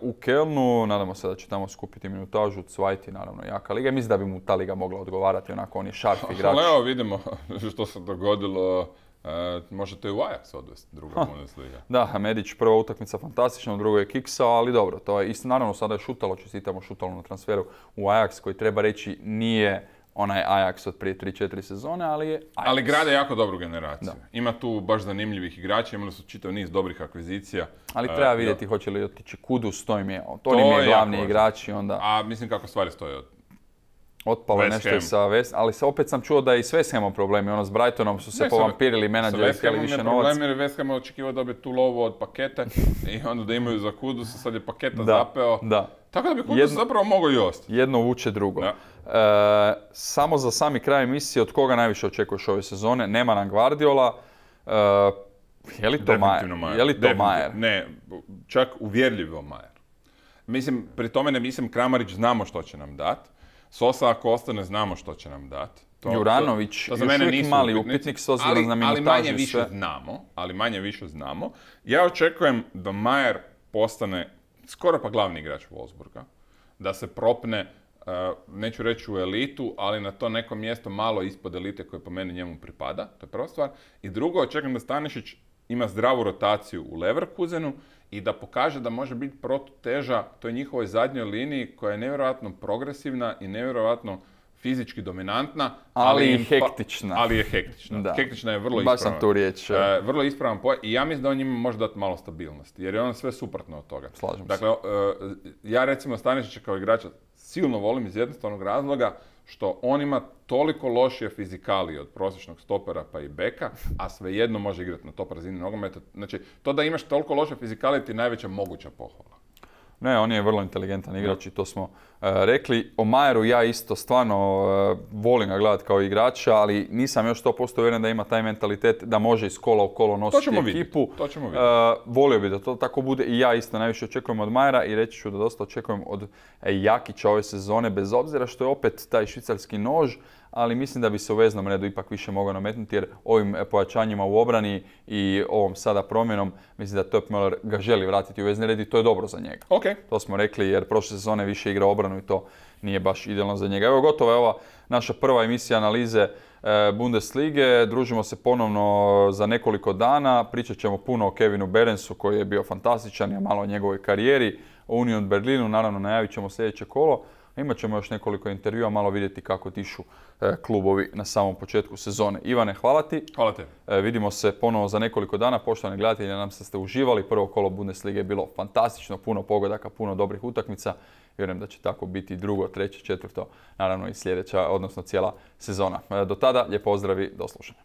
u Kelnu, nadamo se da će tamo skupiti minutažu, Cvajti naravno jaka liga, mislim da bi mu ta liga mogla odgovarati, onako on je šarf igrač. Ali evo vidimo što se dogodilo. E, možete i u Ajax odvesti druga Bundesliga. Da, Medić prva utakmica fantastična, u drugoj je kiksao, ali dobro, to je isto, naravno sada je šutalo, čestitamo šutalo na transferu u Ajax koji treba reći nije onaj Ajax od prije 3-4 sezone, ali je Ajax. Ali grade jako dobru generaciju. Ima tu baš zanimljivih igrača, imali su čitav niz dobrih akvizicija. Ali E, treba vidjeti hoće li otići Kudus, to im je, to, To im je glavni jako igrači, onda A mislim kako stvari stoje. od- otpalo je West nešto i sa West, ali se, opet sam čuo da je i s West Hamom problemi, ono s Brightonom su se Ne, sa- povampirili Sa menadžeri, West htjeli Hamom je više novac. problem jer je West Ham očekivao dobiti tu lovu od pakete i onda da imaju za Kudus, sad je paketa Da, zapeo. da. Tako da bi Kudus Jedno- zapravo mogao i ostati. Jedno vuče drugo. Da. E, samo za sami kraj emisije, od koga najviše očekuješ ove sezone? Nema nam Guardiola. E, je li to Majer? Je li to. Majer? Ne, čak uvjerljivo Majer. Mislim, pri tome ne mislim Kramarić znamo što će nam dat. Sosa ako ostane znamo što će nam dat. To- Juranović, to za još mene nisu mali upitnici, upitnik s obzirom ali, na Ali manje više sve. znamo, ali manje više znamo. Ja očekujem da Majer postane skoro pa glavni igrač Wolfsburga. Da se propne, uh, neću reći u elitu, ali na to neko mjesto malo ispod elite koje po meni njemu pripada. To je prva stvar. I drugo, očekujem da Stanišić ima zdravu rotaciju u Leverkusenu i da pokaže da može biti protuteža toj njihovoj zadnjoj liniji koja je nevjerojatno progresivna i nevjerojatno fizički dominantna, Ali i im pa- hektična. ali je hektična. Da. Hektična je vrlo Baš ispravan. sam tu riječ, e. Vrlo ispravan pojam i ja mislim da on njima može dati malo stabilnosti, jer je on sve suprotno od toga. Slažem se. dakle, e, ja recimo Stanišića kao igrača silno volim iz jednostavnog razloga što on ima toliko lošije fizikalije od prosječnog stopera pa i beka, a svejedno može igrati na top razini nogometa. Znači, to da imaš toliko loše fizikalije ti je najveća moguća pohvala. Ne, on je vrlo inteligentan igrač i to smo e, rekli. O Majeru ja isto stvarno e, volim ga gledati kao igrača, ali nisam još 100% uvjeren da ima taj mentalitet da može iz kola u kolo nositi ćemo vidjeti, to ćemo vidjeti. Volio bi da to tako bude i ja isto najviše očekujem od Majera i reći ću da dosta očekujem od e, Jakića ove sezone, bez obzira što je opet taj švicarski nož, ali mislim da bi se u veznom redu ipak više mogao nametnuti jer ovim pojačanjima u obrani i ovom sada promjenom mislim da Top Müller ga želi vratiti u vezni red i to je dobro za njega. Ok. To smo rekli jer prošle sezone više igra obranu i to nije baš idealno za njega. Evo gotova je ova naša prva emisija analize e, Bundeslige. Družimo se ponovno za nekoliko dana. Pričat ćemo puno o Kevinu Berensu koji je bio fantastičan i malo o njegovoj karijeri. O Union Berlinu, naravno najavit ćemo sljedeće kolo. Imat ćemo još nekoliko intervjua, malo vidjeti kako tišu e, klubovi na samom početku sezone. Ivane, hvala ti. Hvala te. E, vidimo se ponovo za nekoliko dana. Poštovani gledatelji, nadam se ste uživali. Prvo kolo Bundeslige je bilo fantastično, puno pogodaka, puno dobrih utakmica. Vjerujem da će tako biti drugo, treće, četvrto, naravno i sljedeća, odnosno cijela sezona. E, do tada, lijep pozdrav i do slušanja.